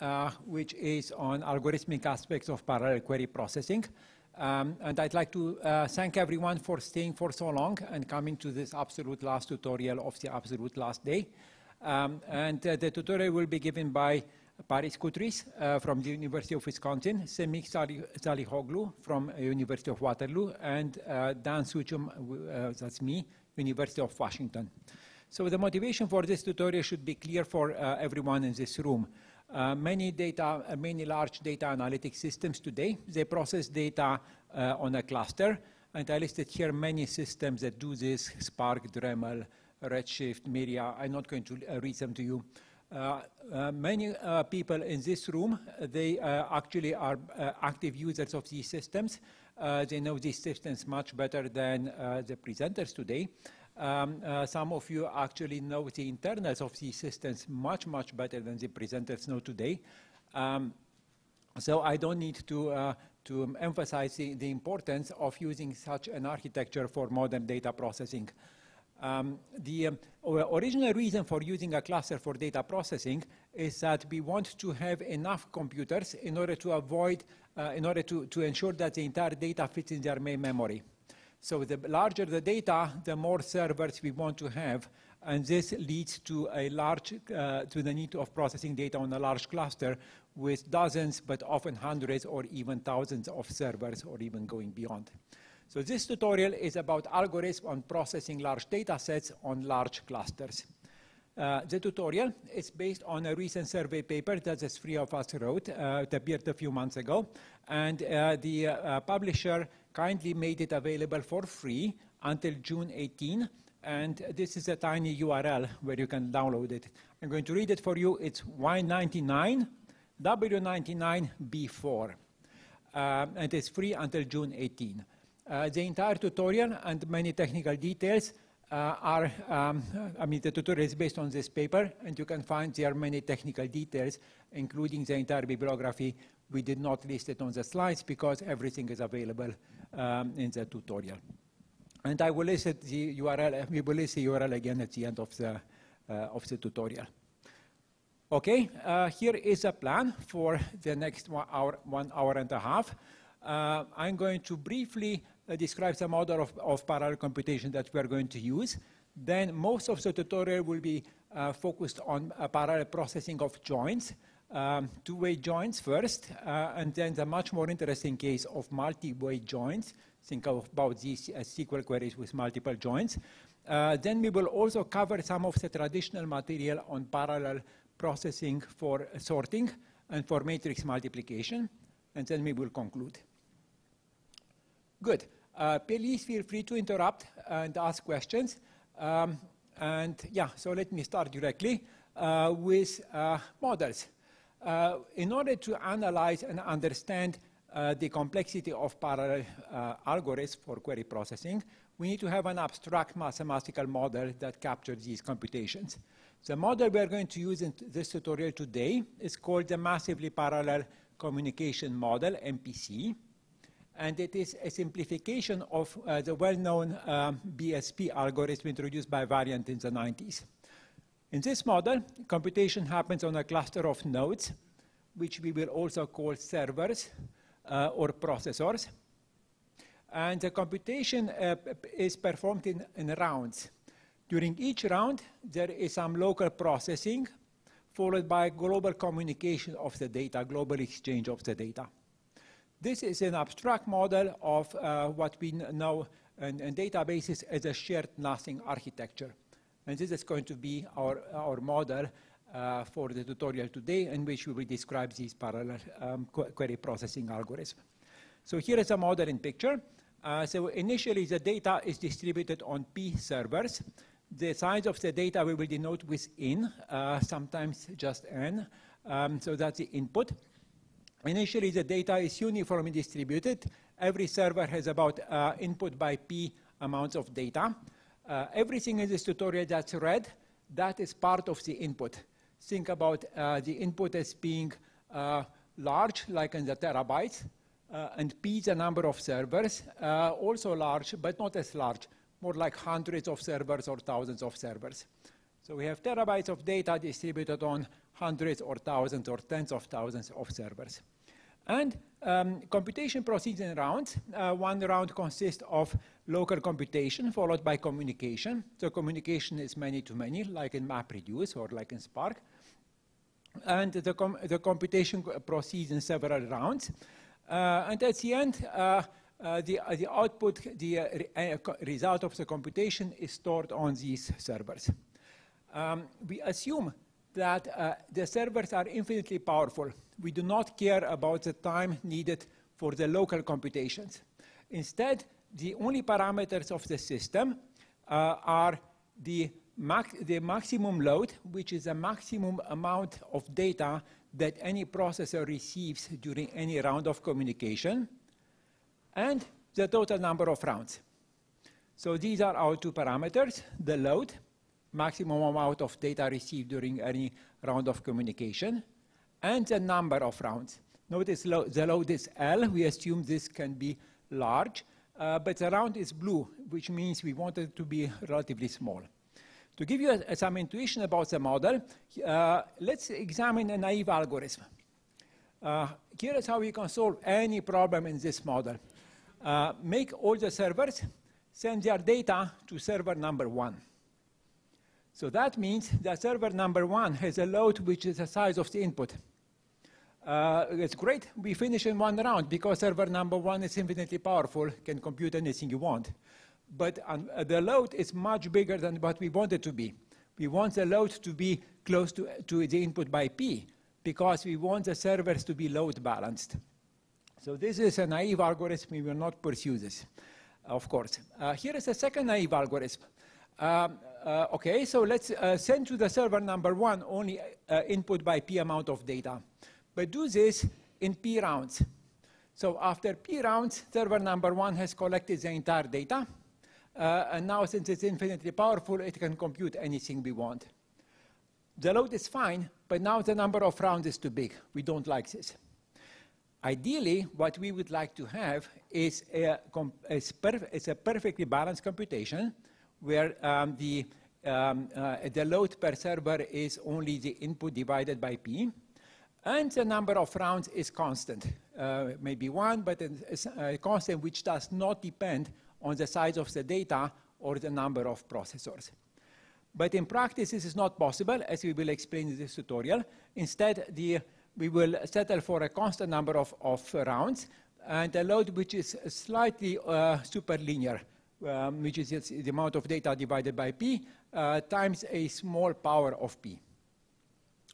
uh, which is on algorithmic aspects of parallel query processing. Um, and I'd like to uh, thank everyone for staying for so long and coming to this absolute last tutorial of the absolute last day. Um, and uh, the tutorial will be given by Paris Koutris uh, from the University of Wisconsin, Semih Salihoglu from University of Waterloo, and uh, Dan Suciu, uh, that's me, University of Washington. So the motivation for this tutorial should be clear for uh, everyone in this room. Uh, many data, uh, many large data analytic systems today, they process data uh, on a cluster. And I listed here many systems that do this, Spark, Dremel, Redshift, Myria. I'm not going to uh, read them to you. Uh, uh, many people in this room, they actually are active users of these systems. they know these systems much better than the presenters today. Um, uh, some of you actually know the internals of these systems much, much better than the presenters know today. Um, so I don't need to, uh, to emphasize the, the, importance of using such an architecture for modern data processing. Um, the um, original reason for using a cluster for data processing is that we want to have enough computers in order to avoid, uh, in order to, to ensure that the entire data fits in their main memory. So the larger the data, the more servers we want to have. And this leads to a large, uh, to the need of processing data on a large cluster with dozens, but often hundreds or even thousands of servers or even going beyond. So this tutorial is about algorithms on processing large data sets on large clusters. Uh, the tutorial is based on a recent survey paper that the three of us wrote. Uh, it appeared a few months ago. And uh, the uh, publisher kindly made it available for free until June 18. And this is a tiny URL where you can download it. I'm going to read it for you. It's Y99 W99B4. Uh, and it's free until June 18. Uh, the entire tutorial and many technical details uh, are, um, I mean, the tutorial is based on this paper, and you can find there are many technical details, including the entire bibliography. We did not list it on the slides because everything is available um, in the tutorial. And I will list the URL, we will list the URL again at the end of the, uh, of the tutorial. Okay, uh, here is a plan for the next one hour, one hour and a half. Uh, I'm going to briefly uh, describe some order of, of, parallel computation that we are going to use. Then most of the tutorial will be uh, focused on parallel processing of joins um, two-way joins first, uh, and then the much more interesting case of multi-way joins. Think about these uh, SQL queries with multiple joins. Uh, then we will also cover some of the traditional material on parallel processing for sorting and for matrix multiplication, and then we will conclude. Good. Uh, please feel free to interrupt and ask questions. Um, and yeah, so let me start directly uh, with uh, models. Uh, in order to analyze and understand uh, the complexity of parallel uh, algorithms for query processing, we need to have an abstract mathematical model that captures these computations. The model we are going to use in this tutorial today is called the Massively Parallel Communication Model, MPC, and it is a simplification of uh, the well-known um, BSP algorithm introduced by Valiant in the 90s. In this model, computation happens on a cluster of nodes, which we will also call servers uh, or processors. And the computation uh, is performed in, in rounds. During each round, there is some local processing, followed by global communication of the data, global exchange of the data. This is an abstract model of uh, what we know in, in databases as a shared nothing architecture. And this is going to be our, our model uh, for the tutorial today in which we will describe these parallel um, query processing algorithms. So here is a model in picture. Uh, so initially the data is distributed on P servers. The size of the data we will denote with in, uh, sometimes just n. Um, so that's the input. Initially the data is uniformly distributed. Every server has about uh, input by P amounts of data. Uh, everything in this tutorial that's read, that is part of the input. Think about uh, the input as being uh, large, like in the terabytes, uh, and P the number of servers, uh, also large, but not as large, more like hundreds of servers or thousands of servers. So we have terabytes of data distributed on hundreds or thousands or tens of thousands of servers. And um, computation proceeds in rounds. Uh, one round consists of local computation followed by communication. So communication is many-to-many, -many, like in MapReduce or like in Spark. And the, com the computation proceeds in several rounds. Uh, and at the end, uh, uh, the, uh, the output, the uh, result of the computation is stored on these servers. Um, we assume that uh, the servers are infinitely powerful. We do not care about the time needed for the local computations. Instead, the only parameters of the system uh, are the, max the maximum load, which is the maximum amount of data that any processor receives during any round of communication, and the total number of rounds. So these are our two parameters, the load maximum amount of data received during any round of communication, and the number of rounds. Notice lo the load is L. We assume this can be large, uh, but the round is blue, which means we want it to be relatively small. To give you a, some intuition about the model, uh, let's examine a naive algorithm. Uh, here is how we can solve any problem in this model. Uh, make all the servers send their data to server number one. So that means that server number one has a load which is the size of the input. Uh, it's great, we finish in one round because server number one is infinitely powerful, can compute anything you want. But um, uh, the load is much bigger than what we want it to be. We want the load to be close to, to the input by P because we want the servers to be load balanced. So this is a naive algorithm, we will not pursue this, of course. Uh, here is a second naive algorithm. Um, uh, okay, so let's uh, send to the server number one only uh, input by p amount of data. But do this in p rounds. So after p rounds, server number one has collected the entire data. Uh, and now since it's infinitely powerful, it can compute anything we want. The load is fine, but now the number of rounds is too big. We don't like this. Ideally, what we would like to have is a, is a perfectly balanced computation where um, the, um, uh, the load per server is only the input divided by P, and the number of rounds is constant, uh, maybe one, but it's a constant which does not depend on the size of the data or the number of processors. But in practice, this is not possible, as we will explain in this tutorial. Instead, the, we will settle for a constant number of, of rounds and a load which is slightly uh, superlinear um, which is the amount of data divided by p, uh, times a small power of p.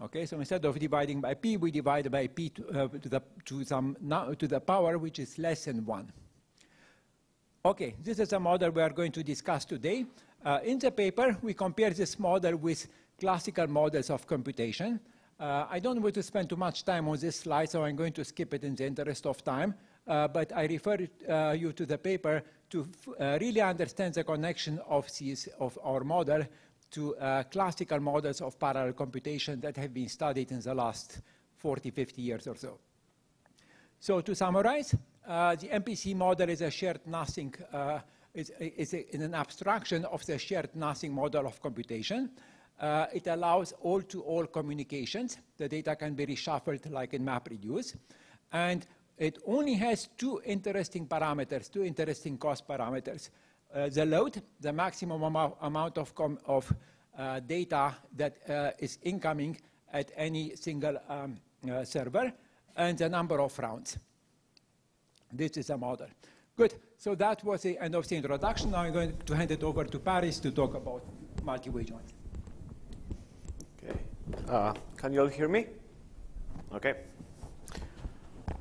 Okay, so instead of dividing by p, we divide by p to, uh, to, the, to, some, to the power which is less than 1. Okay, this is a model we are going to discuss today. Uh, in the paper, we compare this model with classical models of computation. Uh, I don't want to spend too much time on this slide, so I'm going to skip it in the interest of time. Uh, but I refer uh, you to the paper to uh, really understand the connection of, of our model to uh, classical models of parallel computation that have been studied in the last 40, 50 years or so. So to summarize, uh, the MPC model is a shared nothing, uh, is, is, a, is, an abstraction of the shared nothing model of computation. Uh, it allows all-to-all -all communications. The data can be reshuffled like in MapReduce. And it only has two interesting parameters, two interesting cost parameters. Uh, the load, the maximum amount of, of uh, data that uh, is incoming at any single um, uh, server, and the number of rounds. This is a model. Good, so that was the end of the introduction. Now I'm going to hand it over to Paris to talk about multi-way joins. Okay, uh, can you all hear me? Okay.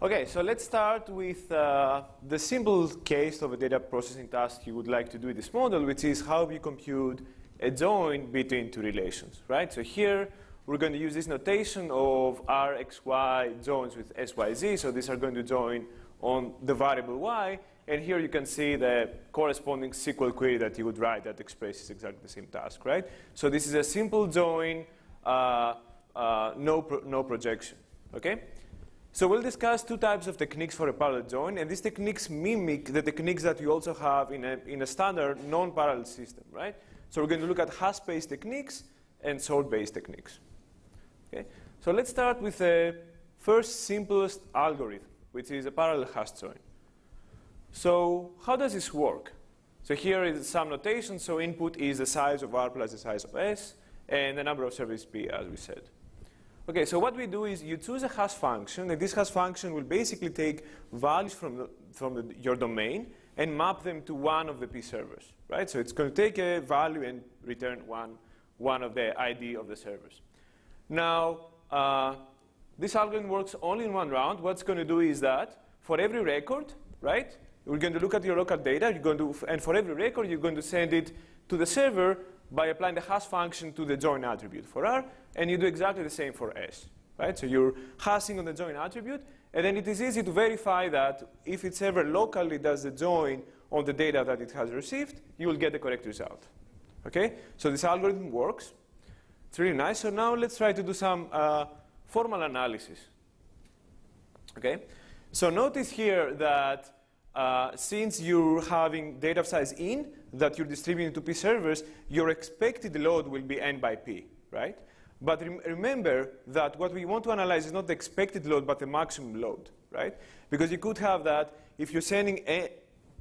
Okay, so let's start with uh, the simple case of a data processing task you would like to do with this model, which is how you compute a join between two relations, right? So here, we're going to use this notation of R, X, Y joins with S, Y, Z. So these are going to join on the variable Y. And here you can see the corresponding SQL query that you would write that expresses exactly the same task, right? So this is a simple join, uh, uh, no, pro no projection, okay? So we'll discuss two types of techniques for a parallel join, and these techniques mimic the techniques that you also have in a, in a standard non-parallel system, right? So we're going to look at hash-based techniques and sort-based techniques. Okay? So let's start with the first simplest algorithm, which is a parallel hash join. So how does this work? So here is some notation. So input is the size of R plus the size of S, and the number of servers P, as we said. Okay, so what we do is you choose a hash function, and this hash function will basically take values from, the, from the, your domain and map them to one of the P servers, right? So it's going to take a value and return one, one of the ID of the servers. Now, uh, this algorithm works only in one round. What's going to do is that for every record, right, we're going to look at your local data, you're going to, and for every record, you're going to send it to the server by applying the hash function to the join attribute for R, and you do exactly the same for S. Right? So you're hashing on the join attribute, and then it is easy to verify that if its ever locally does the join on the data that it has received, you will get the correct result. Okay? So this algorithm works. It's really nice. So now let's try to do some uh, formal analysis. Okay? So notice here that uh, since you're having data of size in that you're distributing to P servers, your expected load will be n by P, right? But rem remember that what we want to analyze is not the expected load, but the maximum load, right? Because you could have that if you're sending a,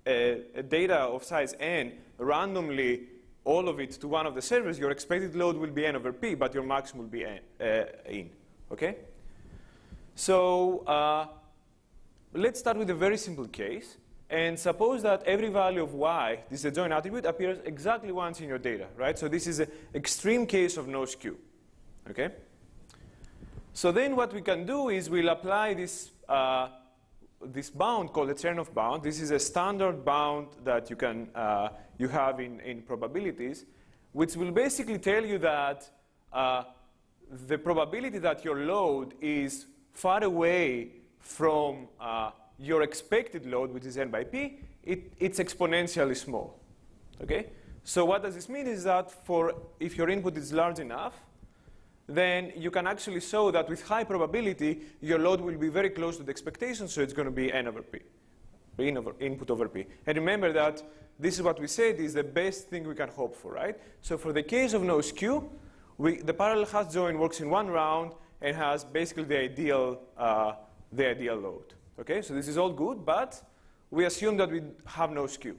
a, a data of size n randomly, all of it to one of the servers, your expected load will be n over p, but your maximum will be n, uh, in, okay? So uh, let's start with a very simple case. And suppose that every value of y, this is a join attribute, appears exactly once in your data, right? So this is an extreme case of no skew, okay? So then what we can do is we'll apply this, uh, this bound called the Chernoff bound. This is a standard bound that you, can, uh, you have in, in probabilities, which will basically tell you that uh, the probability that your load is far away from uh, your expected load, which is n by p, it, it's exponentially small. Okay? So what does this mean is that for if your input is large enough, then you can actually show that with high probability, your load will be very close to the expectation, so it's going to be n over p, in over, input over p. And remember that this is what we said is the best thing we can hope for, right? So for the case of no skew, we, the parallel hash join works in one round and has basically the ideal, uh, the ideal load. Okay, so this is all good, but we assume that we have no skew.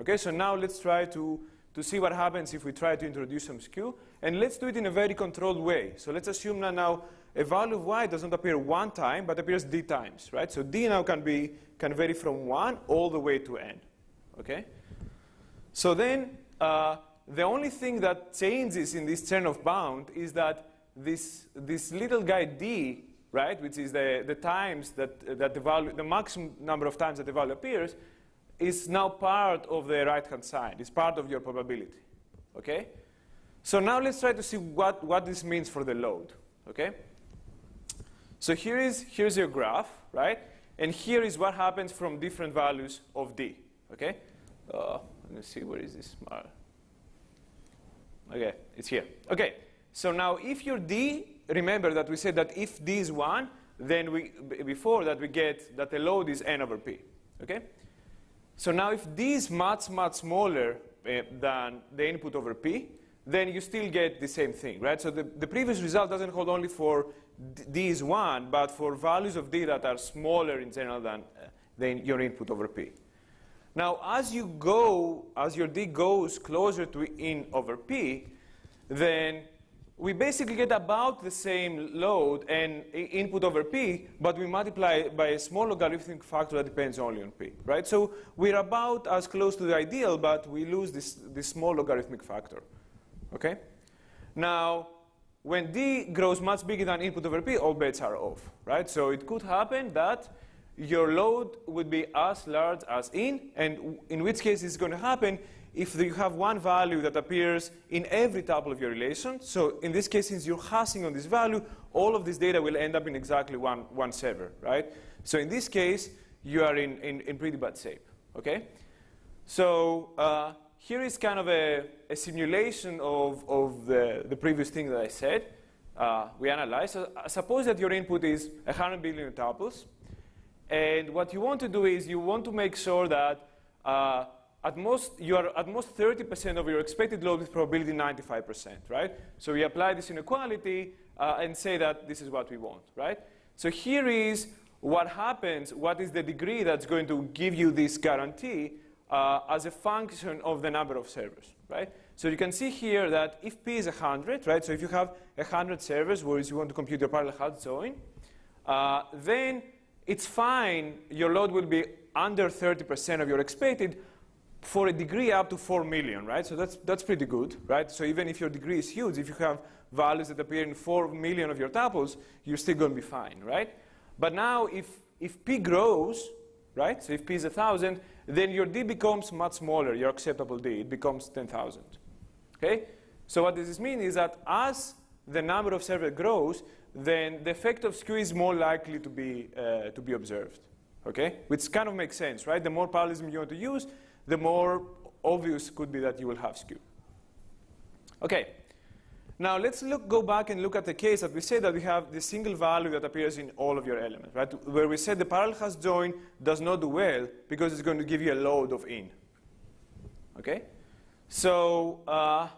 Okay, so now let's try to, to see what happens if we try to introduce some skew. And let's do it in a very controlled way. So let's assume that now a value of y doesn't appear one time, but appears d times, right? So d now can, be, can vary from 1 all the way to n. Okay? So then uh, the only thing that changes in this Chernoff bound is that this, this little guy d right, which is the, the times that, that the value, the maximum number of times that the value appears, is now part of the right-hand side. It's part of your probability, okay? So now let's try to see what, what this means for the load, okay? So here is, here's your graph, right? And here is what happens from different values of d, okay? Uh, let me see, where is this? Okay, it's here. Okay, so now if your d remember that we said that if d is 1, then we, before that we get that the load is n over p. Okay? So now if d is much, much smaller uh, than the input over p, then you still get the same thing, right? So the, the previous result doesn't hold only for d is 1, but for values of d that are smaller in general than, uh, than your input over p. Now, as you go, as your d goes closer to in over p, then we basically get about the same load and input over p, but we multiply by a small logarithmic factor that depends only on p, right? So we're about as close to the ideal, but we lose this, this small logarithmic factor, okay? Now, when d grows much bigger than input over p, all bets are off, right? So it could happen that your load would be as large as in, and in which case it's going to happen if you have one value that appears in every tuple of your relation, so in this case, since you're hashing on this value, all of this data will end up in exactly one, one server, right? So in this case, you are in, in, in pretty bad shape, okay? So uh, here is kind of a, a simulation of, of the, the previous thing that I said. Uh, we analyze. So, uh, suppose that your input is 100 billion tuples. And what you want to do is you want to make sure that uh, at most, you are at most 30% of your expected load with probability 95%, right? So we apply this inequality, uh, and say that this is what we want, right? So here is what happens, what is the degree that's going to give you this guarantee uh, as a function of the number of servers, right? So you can see here that if P is 100, right, so if you have 100 servers, whereas you want to compute your parallel hash join, uh, then it's fine, your load will be under 30% of your expected for a degree up to 4 million, right? So that's, that's pretty good, right? So even if your degree is huge, if you have values that appear in 4 million of your tuples, you're still going to be fine, right? But now if, if P grows, right, so if P is 1,000, then your D becomes much smaller, your acceptable D. It becomes 10,000, okay? So what does this mean is that as the number of servers grows, then the effect of skew is more likely to be, uh, to be observed, okay? Which kind of makes sense, right? The more parallelism you want to use, the more obvious could be that you will have skew. Okay, now let's look, go back and look at the case that we say that we have the single value that appears in all of your elements, right? Where we said the parallel hash join does not do well because it's going to give you a load of in. Okay? So uh,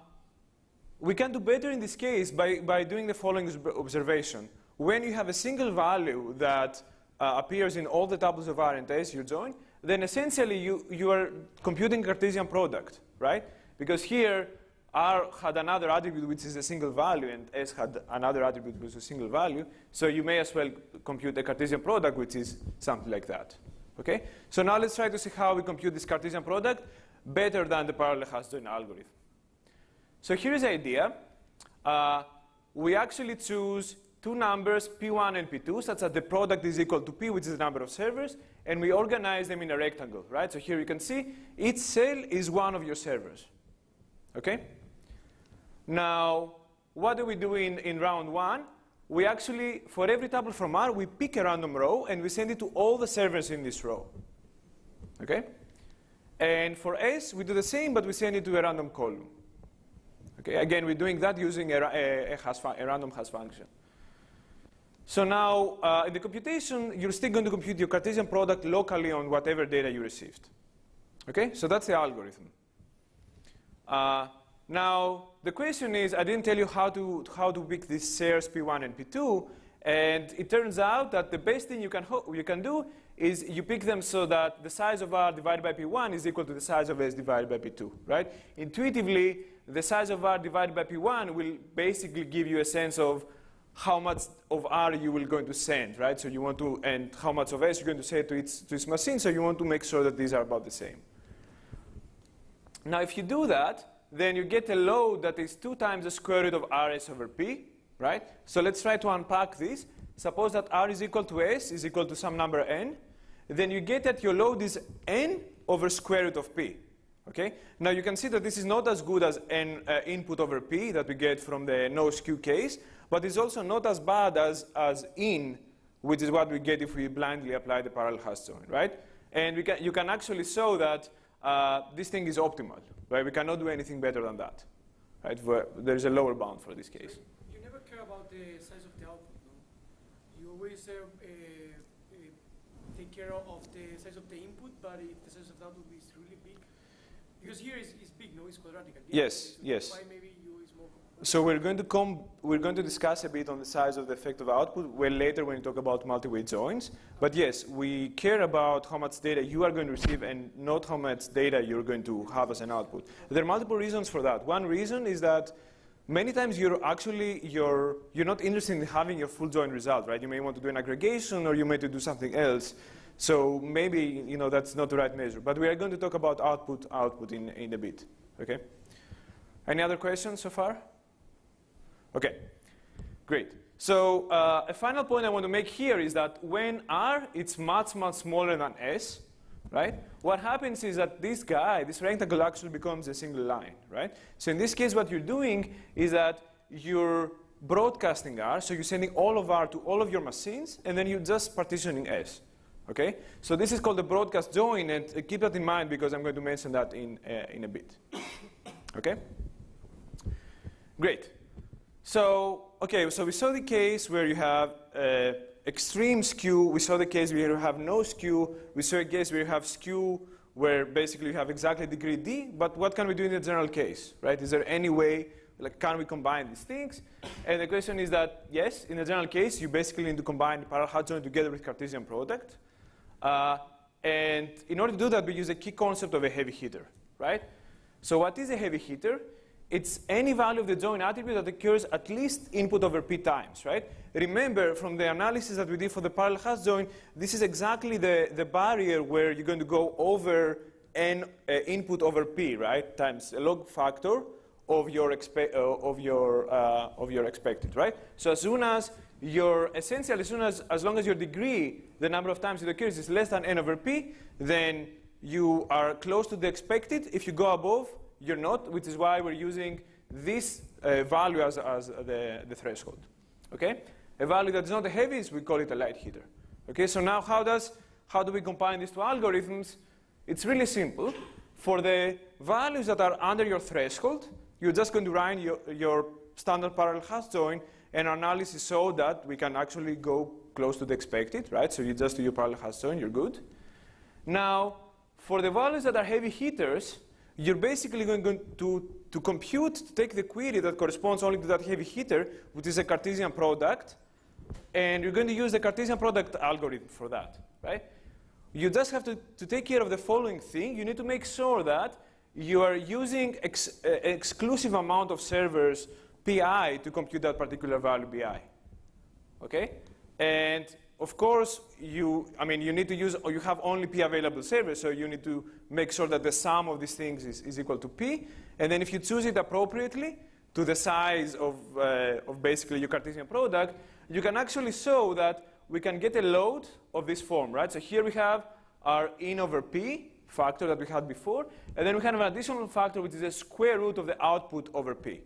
we can do better in this case by, by doing the following observation. When you have a single value that uh, appears in all the tuples of R and S you join, then essentially you, you are computing Cartesian product, right? Because here R had another attribute which is a single value, and S had another attribute which is a single value. So you may as well compute a Cartesian product, which is something like that. Okay? So now let's try to see how we compute this Cartesian product better than the parallel hash algorithm. So here's the idea. Uh, we actually choose two numbers, P1 and P2, such that the product is equal to P, which is the number of servers, and we organize them in a rectangle, right? So here you can see each cell is one of your servers. Okay? Now, what do we do in, in round one? We actually, for every tuple from R, we pick a random row and we send it to all the servers in this row. Okay? And for S, we do the same, but we send it to a random column. Okay, again, we're doing that using a, a, a, a random hash function. So now, uh, in the computation, you're still going to compute your Cartesian product locally on whatever data you received. Okay, so that's the algorithm. Uh, now, the question is, I didn't tell you how to, how to pick these shares P1 and P2, and it turns out that the best thing you can, you can do is you pick them so that the size of R divided by P1 is equal to the size of S divided by P2, right? Intuitively, the size of R divided by P1 will basically give you a sense of how much of R you will going to send, right? So you want to, and how much of S you're going to send to its, to its machine, so you want to make sure that these are about the same. Now, if you do that, then you get a load that is 2 times the square root of rs over p, right? So let's try to unpack this. Suppose that r is equal to s is equal to some number n. Then you get that your load is n over square root of p. Okay? Now you can see that this is not as good as n uh, input over p that we get from the no skew case, but it's also not as bad as, as in, which is what we get if we blindly apply the parallel hash join, right? And we can, you can actually show that uh, this thing is optimal, right? We cannot do anything better than that, right? there is a lower bound for this case. So you never care about the size of the output, no? You always uh, uh, uh, take care of the size of the input, but if the size of the output is really big, because here is, is big, no? It's quadratic. Yes, yes. Why maybe so we're going to come, we're going to discuss a bit on the size of the effective output well later when we talk about multi-way joins. But yes, we care about how much data you are going to receive and not how much data you're going to have as an output. There are multiple reasons for that. One reason is that many times you're actually you're you're not interested in having your full join result, right? You may want to do an aggregation or you may to do something else. So maybe you know that's not the right measure. But we are going to talk about output output in, in a bit. Okay? Any other questions so far? Okay, great. So uh, a final point I want to make here is that when R, it's much, much smaller than S, right? What happens is that this guy, this rectangle actually becomes a single line, right? So in this case, what you're doing is that you're broadcasting R, so you're sending all of R to all of your machines, and then you're just partitioning S, okay? So this is called the broadcast join, and uh, keep that in mind because I'm going to mention that in, uh, in a bit, okay? Great. So, okay, so we saw the case where you have uh, extreme skew. We saw the case where you have no skew. We saw a case where you have skew where basically you have exactly degree D. But what can we do in the general case, right? Is there any way Like, can we combine these things? And the question is that, yes, in the general case, you basically need to combine the parallel hash join together with Cartesian product. Uh, and in order to do that, we use a key concept of a heavy hitter, right? So what is a heavy hitter? It's any value of the join attribute that occurs at least input over p times, right? Remember, from the analysis that we did for the parallel hash join, this is exactly the, the barrier where you're going to go over n uh, input over p, right, times a log factor of your, expe- uh, of, your, uh, of your expected, right? So as soon as your, essentially, as soon as, as long as your degree, the number of times it occurs is less than n over p, then you are close to the expected. If you go above, you're not, which is why we're using this uh, value as, as the, the threshold, okay? A value that is not heavy, we call it a light hitter. Okay, so now how, does, how do we combine these two algorithms? It's really simple. For the values that are under your threshold, you're just going to run your, your standard parallel hash join and analysis so that we can actually go close to the expected, right? So you just do your parallel hash join, you're good. Now, for the values that are heavy hitters, you're basically going to, to compute, to take the query that corresponds only to that heavy hitter, which is a Cartesian product, and you're going to use the Cartesian product algorithm for that, right? You just have to, to take care of the following thing. You need to make sure that you are using ex, uh, exclusive amount of servers pi to compute that particular value bi. Okay? And of course, you, I mean, you need to use, or you have only p available servers, so you need to make sure that the sum of these things is, is equal to p. And then if you choose it appropriately to the size of, uh, of basically your Cartesian product, you can actually show that we can get a load of this form, right? So here we have our in over p, factor that we had before. And then we have an additional factor, which is the square root of the output over p.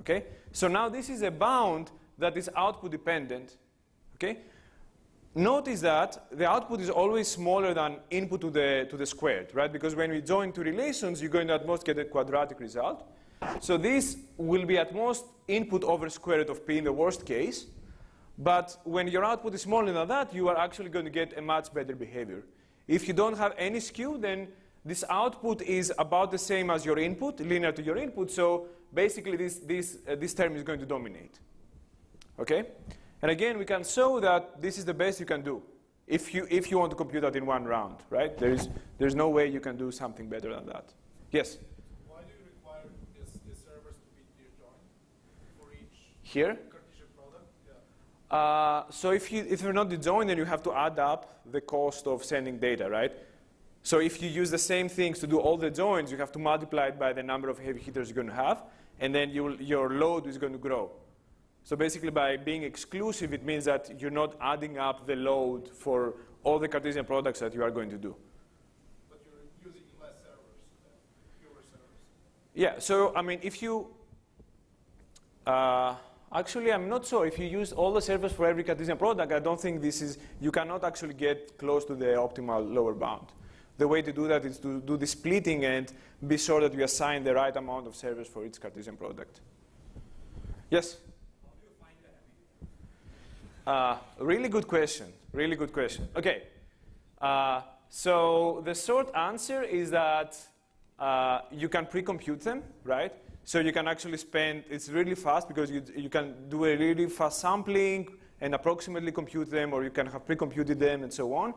Okay? So now this is a bound that is output dependent. Okay? Notice that the output is always smaller than input to the, to the squared, right? Because when we join two relations, you're going to at most get a quadratic result. So this will be at most input over square root of p in the worst case. But when your output is smaller than that, you are actually going to get a much better behavior. If you don't have any skew, then this output is about the same as your input, linear to your input. So basically, this, this, uh, this term is going to dominate. Okay? And again, we can show that this is the best you can do if you, if you want to compute that in one round, right? There is, there's no way you can do something better than that. Yes? Why do you require this, these servers to be disjoint for each Here? Cartesian product? Yeah. Uh, so if, you, if you're not disjoint, then you have to add up the cost of sending data, right? So if you use the same things to do all the joins, you have to multiply it by the number of heavy hitters you're going to have, and then you'll, your load is going to grow. So basically, by being exclusive, it means that you're not adding up the load for all the Cartesian products that you are going to do. But you're using less servers, fewer servers. Yeah, so I mean, if you, uh, actually, I'm not sure. If you use all the servers for every Cartesian product, I don't think this is, you cannot actually get close to the optimal lower bound. The way to do that is to do the splitting and be sure that you assign the right amount of servers for each Cartesian product. Yes? Uh, really good question. Really good question. Okay. Uh, so the short answer is that uh, you can pre-compute them, right? So you can actually spend, it's really fast because you, you can do a really fast sampling and approximately compute them, or you can have pre-computed them and so on.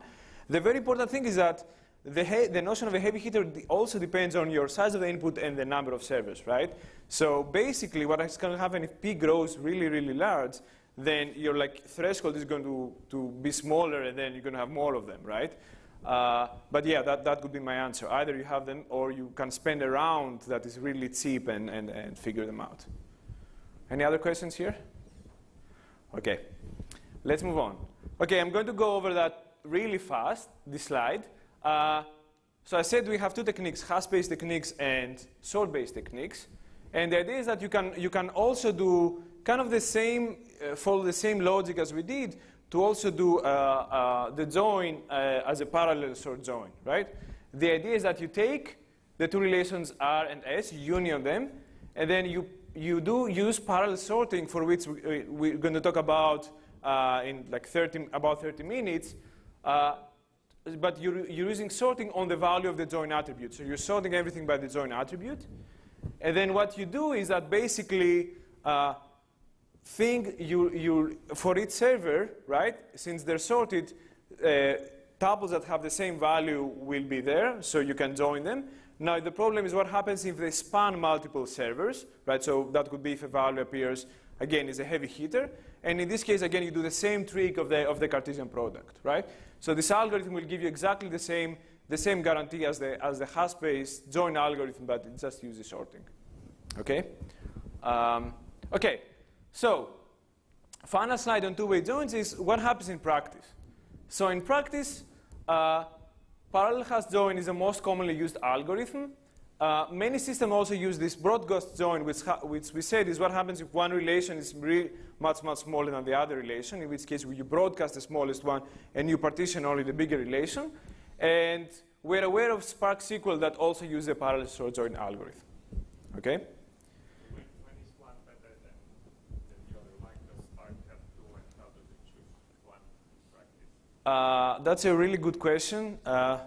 The very important thing is that the, the notion of a heavy hitter also depends on your size of the input and the number of servers, right? So basically what is going to happen if P grows really, really large, then your like threshold is going to, to be smaller and then you're going to have more of them, right? Uh, but yeah, that, that would be my answer. Either you have them or you can spend a round that is really cheap and, and, and figure them out. Any other questions here? Okay, let's move on. Okay, I'm going to go over that really fast, this slide. Uh, so I said we have two techniques, hash-based techniques and sort-based techniques. And the idea is that you can, you can also do kind of the same, uh, follow the same logic as we did to also do uh, uh, the join uh, as a parallel sort join, right? The idea is that you take the two relations R and S, union them, and then you, you do use parallel sorting for which we, we're going to talk about uh, in like 30, about 30 minutes. Uh, but you're, you're using sorting on the value of the join attribute. So you're sorting everything by the join attribute. And then what you do is that basically uh, think you, you, for each server, right, since they're sorted, uh, tuples that have the same value will be there, so you can join them. Now, the problem is what happens if they span multiple servers, right? So that could be if a value appears, again, is a heavy hitter. And in this case, again, you do the same trick of the, of the Cartesian product, right? So this algorithm will give you exactly the same, the same guarantee as the, as the hash-based join algorithm, but it just uses sorting, okay? Um, okay, so final slide on two-way joins is what happens in practice. So in practice, uh, parallel hash join is the most commonly used algorithm. Uh, many systems also use this broadcast join, which, which, we said is what happens if one relation is much, much smaller than the other relation, in which case you broadcast the smallest one and you partition only the bigger relation. And we're aware of Spark SQL that also uses a parallel sort join algorithm. Okay? When, when is one better than, than the other? Like the Spark have two, and how does it choose one in practice? Uh, that's a really good question. Uh,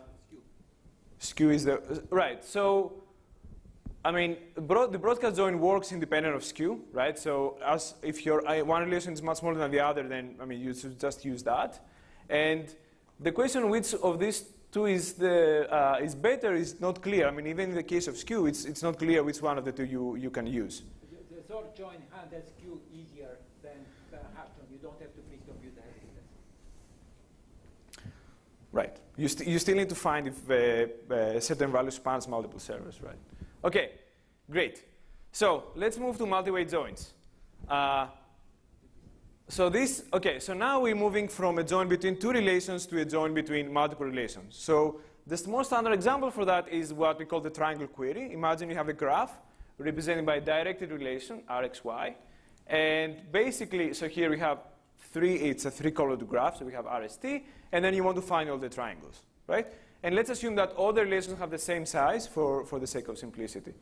skew is the right. So, I mean, the broadcast join works independent of skew, right? So, as if your uh, one relation is much smaller than the other, then I mean, you should just use that. And the question which of these two is the uh, is better is not clear. I mean, even in the case of skew, it's it's not clear which one of the two you you can use. The, sort join easier than the hash join. You don't have to pre-compute the hash Right. You, st you still need to find if uh, uh, certain value spans multiple servers, right? Okay, great. So let's move to multi-way joins. Uh, so this, okay, so now we're moving from a join between two relations to a join between multiple relations. So the most standard example for that is what we call the triangle query. Imagine you have a graph represented by a directed relation, RxY. And basically, so here we have three, it's a three-colored graph, so we have RST, and then you want to find all the triangles, right? And let's assume that all the relations have the same size for, for the sake of simplicity.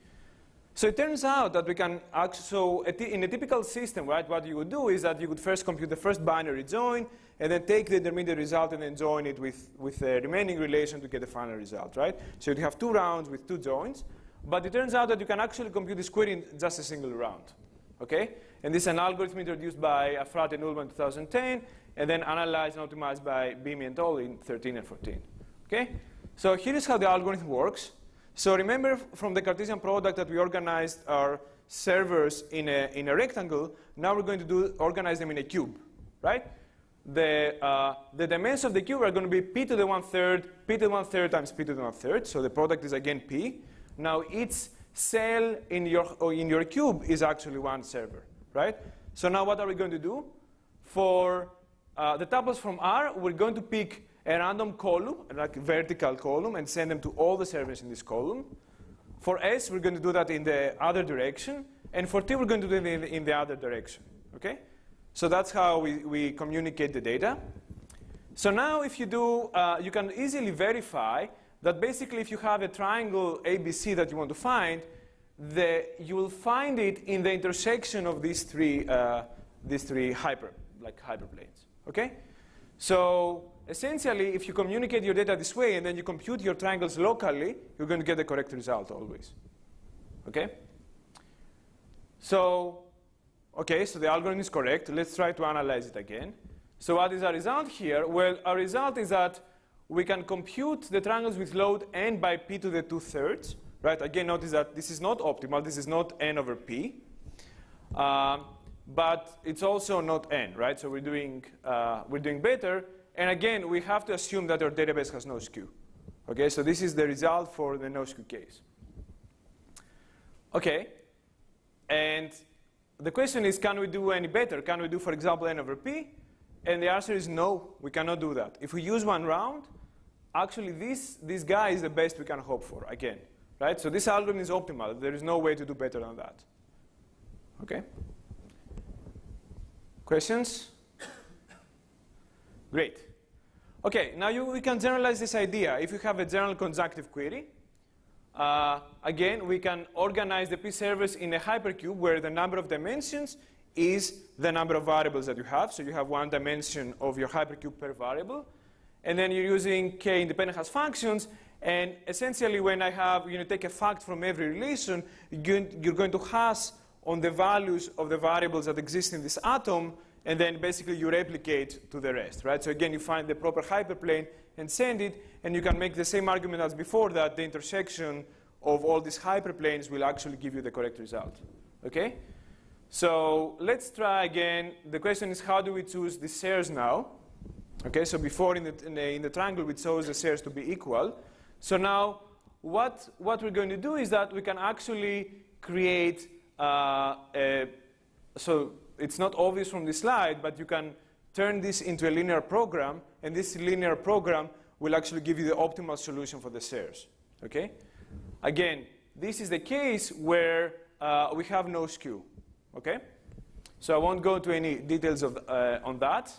So it turns out that we can actually, so in a typical system, right, what you would do is that you would first compute the first binary join, and then take the intermediate result and then join it with, with the remaining relation to get the final result, right? So you have two rounds with two joins, but it turns out that you can actually compute this query in just a single round, okay? And this is an algorithm introduced by Afrati and Ullman in 2010, and then analyzed and optimized by Beame et al in 13 and 14, okay? So here is how the algorithm works. So remember from the Cartesian product that we organized our servers in a, in a rectangle. Now we're going to do, organize them in a cube, right? The, uh, the dimensions of the cube are going to be p to the one-third, p to the one-third times p to the one-third. So the product is again p. Now each cell in your, in your cube is actually one server, right? So now what are we going to do? For uh, the tuples from R, we're going to pick a random column, like vertical column, and send them to all the servers in this column. For S, we're going to do that in the other direction. And for T, we're going to do it in, in the other direction. Okay? So that's how we, we communicate the data. So now if you do, uh, you can easily verify that basically if you have a triangle ABC that you want to find, the, you will find it in the intersection of these three, uh, these three hyper, like hyperplanes. Okay? So essentially, if you communicate your data this way and then you compute your triangles locally, you're going to get the correct result always. Okay? So, okay, so the algorithm is correct. Let's try to analyze it again. So what is our result here? Well, our result is that we can compute the triangles with load n by p to the two-thirds. Right? Again, notice that this is not optimal. This is not n over p. Um, but it's also not n, right? So we're doing, uh, we're doing better. And again, we have to assume that our database has no skew. Okay, so this is the result for the no skew case. Okay, and the question is, can we do any better? Can we do, for example, n over p? And the answer is no, we cannot do that. If we use one round, actually this, this guy is the best we can hope for, again. Right? So this algorithm is optimal. There is no way to do better than that. Okay? Questions? Great. Okay, now you, we can generalize this idea. If you have a general conjunctive query, uh, again, we can organize the P servers in a hypercube where the number of dimensions is the number of variables that you have. So you have one dimension of your hypercube per variable. And then you're using k independent hash functions. And essentially, when I have, you know, take a fact from every relation, you're going to hash on the values of the variables that exist in this atom, and then basically you replicate to the rest, right? So again, you find the proper hyperplane and send it, and you can make the same argument as before that the intersection of all these hyperplanes will actually give you the correct result, okay? So let's try again. The question is how do we choose the shares now? Okay, so before in the, in the, in the triangle we chose the shares to be equal. So now what, what we're going to do is that we can actually create uh, a, so it's not obvious from this slide, but you can turn this into a linear program, and this linear program will actually give you the optimal solution for the shares. Okay? Again, this is the case where uh, we have no skew. Okay? So I won't go into any details of, uh, on that.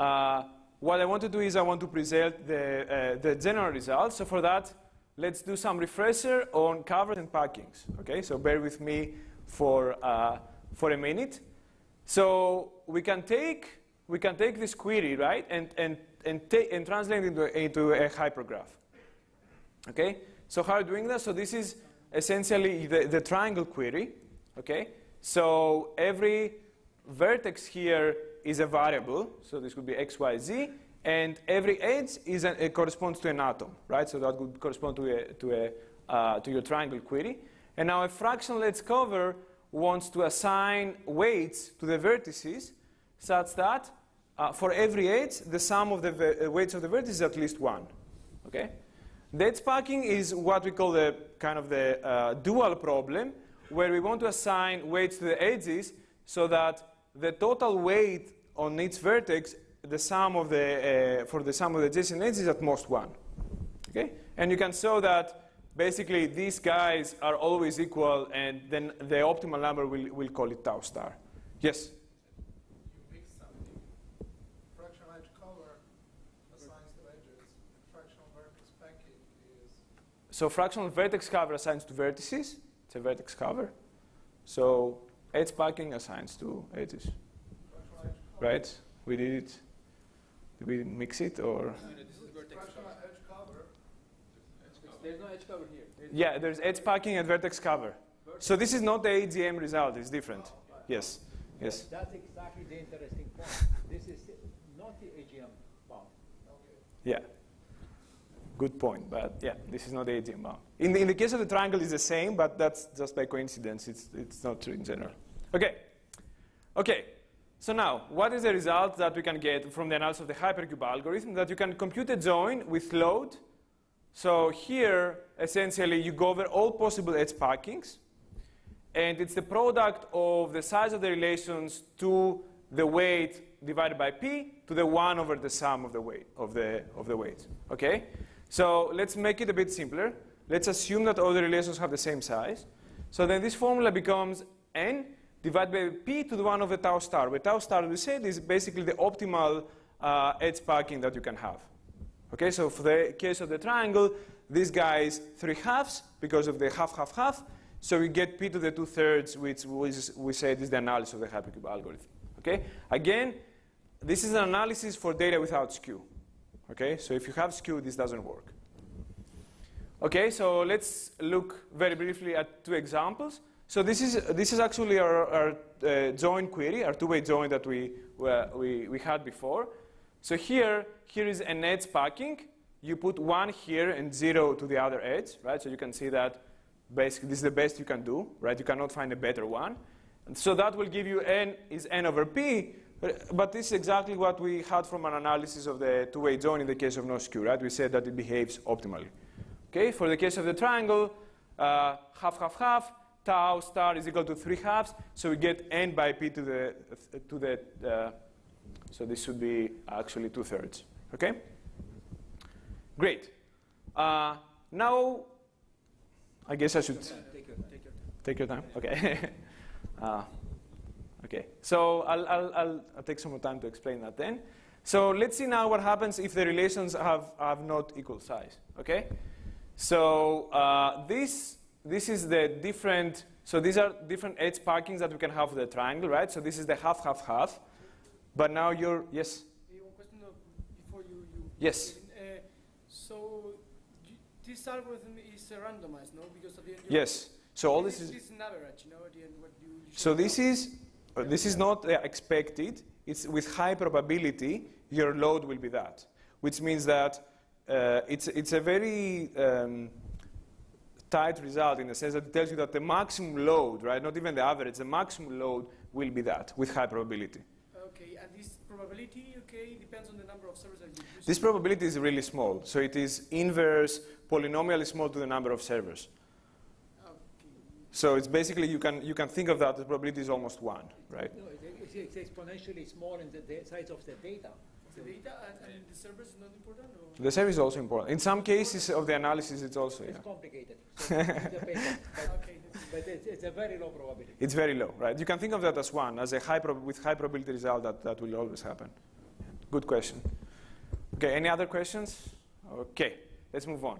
Uh, what I want to do is I want to present the, uh, the general results. So for that, let's do some refresher on covers and packings. Okay? So bear with me for, uh, for a minute. So we can take, we can take this query, right, and, and, and, and translate it into, into a hypergraph. Okay? So how are we doing that? So this is essentially the, the triangle query. Okay? So every vertex here is a variable. So this would be x, y, z. And every edge is an, it corresponds to an atom, right? So that would correspond to, a, to, a, uh, to your triangle query. And now a fractional edge cover wants to assign weights to the vertices such that uh, for every edge, the sum of the uh, weights of the vertices is at least one. Okay? The edge packing is what we call the kind of the uh, dual problem, where we want to assign weights to the edges so that the total weight on each vertex, the sum of the, uh, for the sum of the adjacent edges is at most one. Okay? And you can show that basically these guys are always equal, and then the optimal number will will call it tau star. Yes? You. Fractional edge cover assigns to edges. Fractional vertex packing is. So fractional vertex cover assigns to vertices. It's a vertex cover. So edge packing assigns to edges. Fractional edge cover. Right? We did it. Did we mix it or? Fractional edge cover. There's no edge cover here. There's Yeah, there's edge packing and vertex cover. So this is not the AGM result. It's different. Yes. Yes. That's exactly the interesting point. This is not the AGM bound. Yeah. Good point, but yeah, this is not the AGM bound. In the, in the case of the triangle, it's the same, but that's just by coincidence. It's, it's not true in general. Okay. Okay. So now, what is the result that we can get from the analysis of the hypercube algorithm? That you can compute a join with load. So here, essentially, you go over all possible edge packings. And it's the product of the size of the relations to the weight divided by p to the 1 over the sum of the weight of the, of the weights. Okay? So let's make it a bit simpler. Let's assume that all the relations have the same size. So then this formula becomes n divided by p to the 1 over tau star, where tau star, we said, is basically the optimal uh, edge packing that you can have. Okay, so for the case of the triangle, this guy is 3 halves because of the half, half, half. So we get p to the 2 thirds, which was, we said is the analysis of the hypercube algorithm. Okay, again, this is an analysis for data without skew. Okay, so if you have skew, this doesn't work. Okay, so let's look very briefly at two examples. So this is, this is actually our, our uh, join query, our two-way join that we, we, we had before. So here, here is an edge packing. You put one here and zero to the other edge, right? So you can see that basically this is the best you can do, right? You cannot find a better one. And so that will give you n is n over p, but, but this is exactly what we had from an analysis of the two-way join in the case of no skew, right? We said that it behaves optimally. Okay, for the case of the triangle, uh, half, half, half, tau star is equal to 3 halves, so we get n by p to the, to the uh, so this should be actually 2 thirds. Okay? Great. Uh, now, I guess I should Take your, take your time. take your time. Okay. uh, okay. So I'll, I'll, I'll, I'll take some more time to explain that then. So let's see now what happens if the relations have, have not equal size. Okay. So uh, this this is the different. So these are different edge packings that we can have for the triangle, right? So this is the half, half, half. But now you're yes. Eh, one question before you, you, Yes. Uh, so this algorithm is uh, randomized, no? Because at the end. Yes. So all this is. This is an average, you know, at the end what you. you So this know. is uh, this is not uh, expected. It's with high probability your load will be that, which means that uh, it's it's a very um, tight result in the sense that it tells you that the maximum load, right, not even the average, the maximum load will be that with high probability. Okay, and this probability, okay, depends on the number of servers that you use. This probability is really small, so it is inverse polynomially small to the number of servers. Okay. So it's basically you can you can think of that the probability is almost one, right? No, it's, it's exponentially small in the size of the data. The data and, and the servers is not important, or? The service is also important. In some cases of the analysis, it's also yeah. Complicated. So it's dependent, but, Okay. but it's, it's a very low probability. It's very low, right? You can think of that as one, as a high prob- with high probability result that, that will always happen. Good question. Okay, any other questions? Okay, let's move on.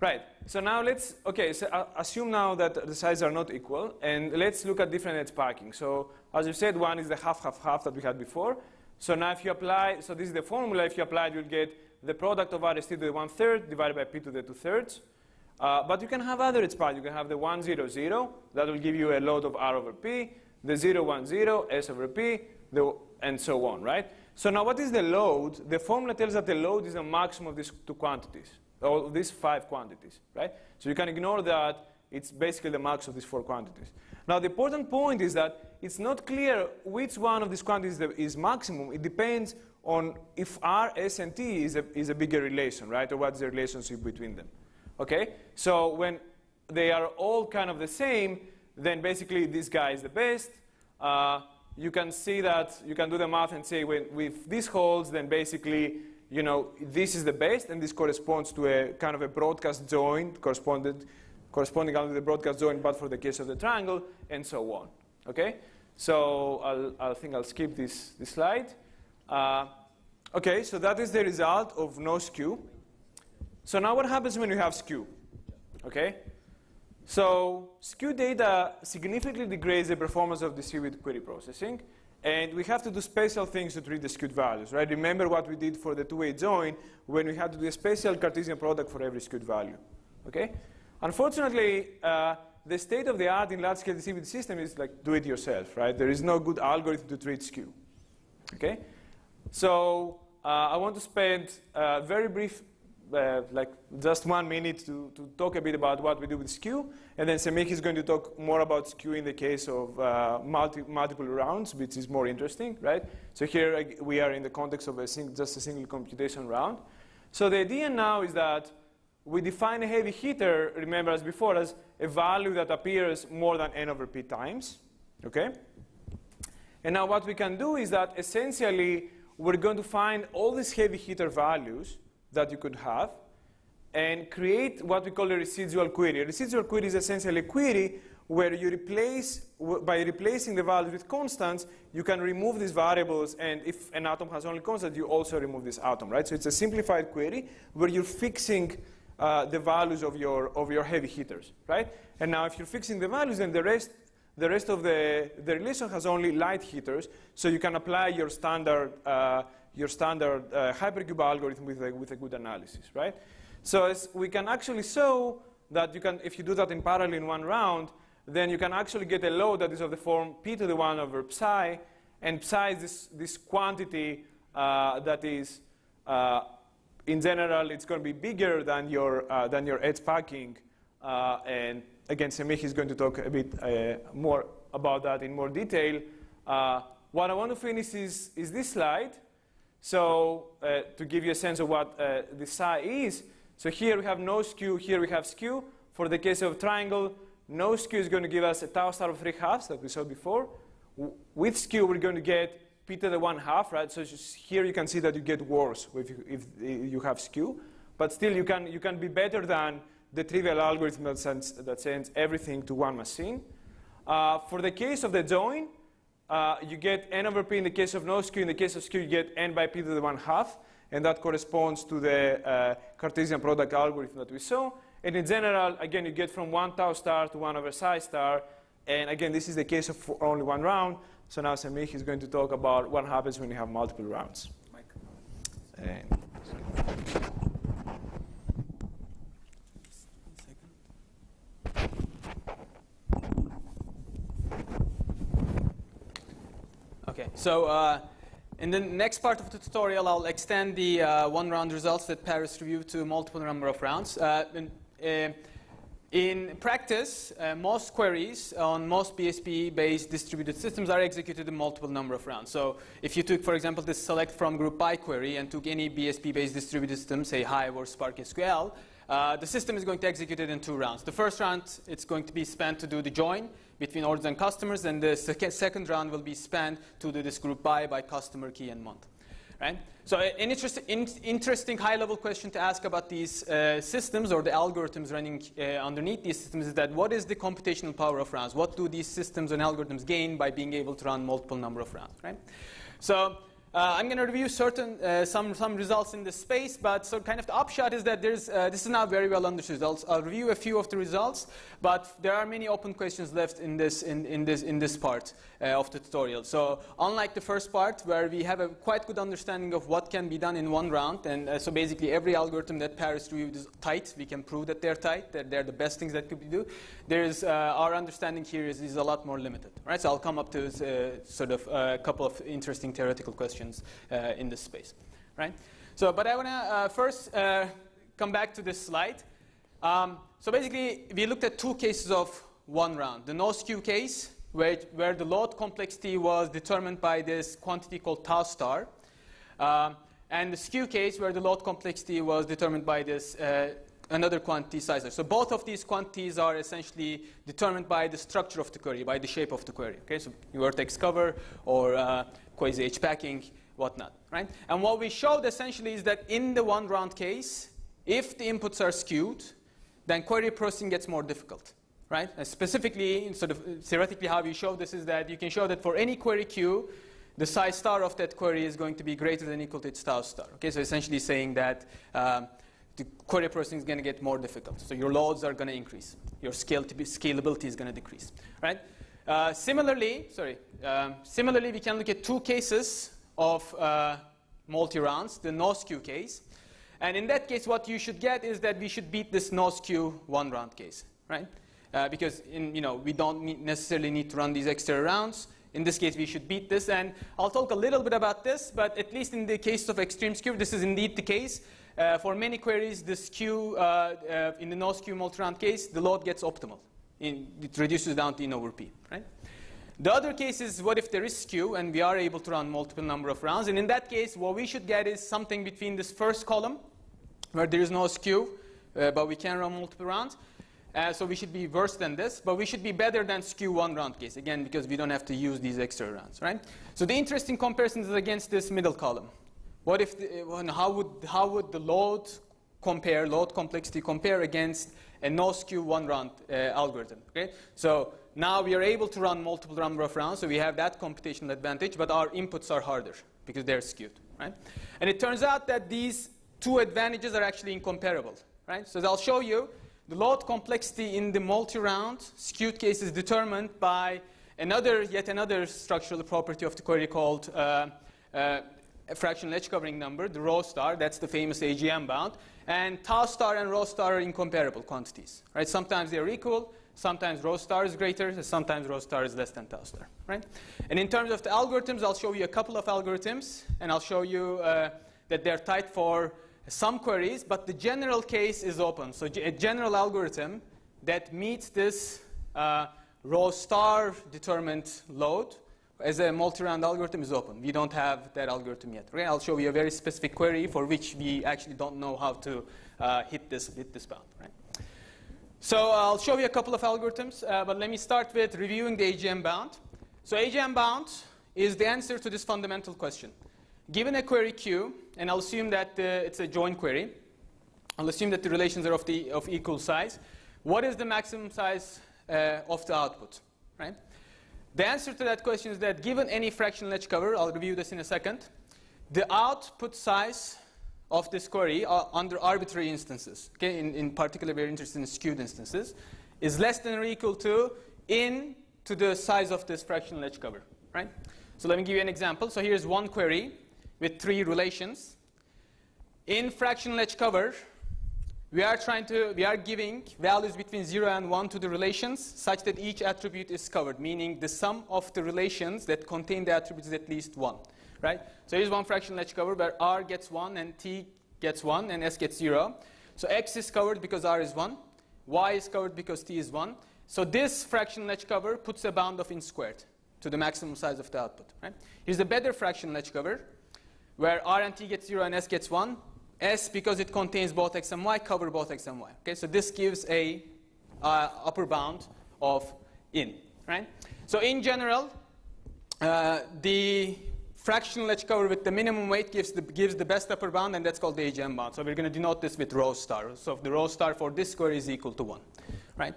Right, so now let's, okay, so uh, assume now that the sizes are not equal, and let's look at different edge packing. So as you said, one is the half, half, half that we had before. So now if you apply, so this is the formula, if you apply it, you'll get the product of RST to the one third divided by P to the two thirds. Uh, but you can have other edge parts. You can have the 1, 0, 0. That will give you a load of R over P. The 0, 1, 0, S over P, the, and so on, right? So now what is the load? The formula tells that the load is the maximum of these two quantities, or these five quantities, right? So you can ignore that. It's basically the max of these four quantities. Now the important point is that it's not clear which one of these quantities is maximum. It depends on if R, S, and T is a, is a bigger relation, right? Or what's the relationship between them. Okay? So when they are all kind of the same, then basically this guy is the best. Uh, you can see that, you can do the math and say, when, if this holds, then basically, you know, this is the best, and this corresponds to a kind of a broadcast join corresponded, corresponding to the broadcast join, but for the case of the triangle, and so on. Okay? So I'll, I think I'll skip this, this slide. Uh, okay, so that is the result of no skew. So now what happens when you have skew? Okay? So skew data significantly degrades the performance of distributed query processing. And we have to do special things to treat the skewed values, right? Remember what we did for the two-way join when we had to do a special Cartesian product for every skewed value, okay? Unfortunately, uh, the state of the art in large-scale distributed system is like do it yourself, right? There is no good algorithm to treat skew, okay? So uh, I want to spend a very brief, uh, like just one minute to, to talk a bit about what we do with skew, and then Semih is going to talk more about skew in the case of uh, multi, multiple rounds, which is more interesting, right? So here we are in the context of a just a single computation round. So the idea now is that we define a heavy hitter, remember as before, as a value that appears more than n over p times, okay? And now what we can do is that essentially we're going to find all these heavy hitter values that you could have and create what we call a residual query. A residual query is essentially a query where you replace, by replacing the values with constants, you can remove these variables, and if an atom has only constants, you also remove this atom, right? So it's a simplified query where you're fixing uh, the values of your, of your heavy hitters, right? And now if you're fixing the values, then the rest the rest of the, the relation has only light hitters, so you can apply your standard, uh, your standard uh, hypercube algorithm with a, with a good analysis, right? So we can actually show that you can, if you do that in parallel in one round, then you can actually get a load that is of the form p to the 1 over psi, and psi is this, this quantity uh, that is, uh, in general, it's going to be bigger than your, uh, than your edge packing, uh, and again, Semih is going to talk a bit uh, more about that in more detail. Uh, what I want to finish is, is this slide. So uh, to give you a sense of what uh, the psi is, so here we have no skew, here we have skew. For the case of triangle, no skew is going to give us a tau star of 3 halves that we saw before. W- with skew, we're going to get to the 1 half, right? So here you can see that you get worse if you, if you have skew. But still, you can, you can be better than the trivial algorithm that sends, that sends everything to one machine. Uh, for the case of the join, uh, you get n over p in the case of no skew. In the case of skew, you get n by p to the 1 half. And that corresponds to the uh, Cartesian product algorithm that we saw. And in general, again, you get from 1 tau star to 1 over psi star. And again, this is the case of only one round. So now Semih is going to talk about what happens when you have multiple rounds. Okay, so uh, in the next part of the tutorial, I'll extend the uh, one-round results that Paris reviewed to multiple number of rounds. Uh, and, uh, in practice, uh, most queries on most BSP-based distributed systems are executed in multiple number of rounds. So if you took, for example, this select from group by query and took any BSP-based distributed system, say Hive or Spark SQL, uh, the system is going to execute it in two rounds. The first round, it's going to be spent to do the join between orders and customers, and the sec second round will be spent to do this group by by customer key and month. Right? So an interest, in, interesting high-level question to ask about these uh, systems or the algorithms running uh, underneath these systems is that what is the computational power of rounds? What do these systems and algorithms gain by being able to run multiple number of rounds? Right? So uh, I'm going to review certain, uh, some, some results in this space, but so kind of the upshot is that there's, uh, this is not very well understood. I'll, I'll, review a few of the results, but there are many open questions left in this, in, in this, in this part of the tutorial. So unlike the first part, where we have a quite good understanding of what can be done in one round, and uh, so basically every algorithm that Paris reviewed is tight. We can prove that they're tight, that they're the best things that could be do. There's, uh, our understanding here is, is a lot more limited. Right? So I'll come up to sort of a couple of interesting theoretical questions uh, in this space, right? So, but I want to uh, first uh, come back to this slide. Um, so basically, we looked at two cases of one round. The no-skew case, where, where the load complexity was determined by this quantity called tau star. Um, and the skew case, where the load complexity was determined by this uh, another quantity psi star. So both of these quantities are essentially determined by the structure of the query, by the shape of the query. Okay, so vertex cover or uh, quasi H packing, whatnot, right? And what we showed essentially is that in the one round case, if the inputs are skewed, then query processing gets more difficult, right? And specifically, sort of theoretically, how we show this is that you can show that for any query queue, the psi star of that query is going to be greater than equal to its tau star. Okay, so essentially saying that um, the query processing is going to get more difficult. So your loads are going to increase. Your scale scalability is going to decrease, right? Uh, similarly, sorry, um, similarly, we can look at two cases of uh, multi-rounds, the no-skew case. And in that case, what you should get is that we should beat this no-skew one-round case, right? Uh, because in, you know, we don't need necessarily need to run these extra rounds. In this case, we should beat this. And I'll talk a little bit about this, but at least in the case of extreme skew, this is indeed the case. Uh, for many queries, the skew, uh, uh in the no-skew multi-round case, the load gets optimal in, it reduces down to N over P, right? The other case is what if there is skew and we are able to run multiple number of rounds. And in that case, what we should get is something between this first column, where there is no skew, uh, but we can run multiple rounds. Uh, so we should be worse than this, but we should be better than skew one round case, again, because we don't have to use these extra rounds, right? So the interesting comparison is against this middle column. What if, the, uh, how, would, how would the load compare, load complexity compare against a no skew one round uh, algorithm. Okay? So now we are able to run multiple number of rounds, so we have that computational advantage, but our inputs are harder because they're skewed. Right? And it turns out that these two advantages are actually incomparable. Right? So I'll show you the load complexity in the multi-round skewed case is determined by another, yet another structural property of the query called uh, uh, fractional edge covering number, the rho star. That's the famous AGM bound. And tau star and rho star are incomparable quantities, right? Sometimes they're equal, sometimes rho star is greater, sometimes rho star is less than tau star, right? And in terms of the algorithms, I'll show you a couple of algorithms, and I'll show you uh, that they're tight for some queries, but the general case is open. So a general algorithm that meets this uh, rho star determined load as a multi-round algorithm is open. We don't have that algorithm yet. Okay? I'll show you a very specific query for which we actually don't know how to uh, hit, this, hit this bound. Right? So I'll show you a couple of algorithms, uh, but let me start with reviewing the AGM bound. So AGM bound is the answer to this fundamental question. Given a query queue, and I'll assume that uh, it's a join query, I'll assume that the relations are of, the, of equal size, what is the maximum size uh, of the output, right? The answer to that question is that given any fractional edge cover, I'll review this in a second, the output size of this query uh, under arbitrary instances, okay, in, in particular we're interested in skewed instances, is less than or equal to in to the size of this fractional edge cover, right? So let me give you an example. So here's one query with three relations. In fractional edge cover, we are trying to, we are giving values between 0 and 1 to the relations such that each attribute is covered, meaning the sum of the relations that contain the attributes is at least 1, right? So here's one fractional edge cover where r gets 1 and t gets 1 and s gets 0. So x is covered because r is 1, y is covered because t is 1. So this fractional edge cover puts a bound of n squared to the maximum size of the output, right? Here's a better fractional edge cover where r and t gets 0 and s gets 1. S, because it contains both x and y, cover both x and y. Okay, so this gives a uh, upper bound of in, right? So in general, uh, the fractional edge cover with the minimum weight gives the, gives the best upper bound, and that's called the AGM bound. So we're going to denote this with rho star. So the rho star for this square is equal to 1, right?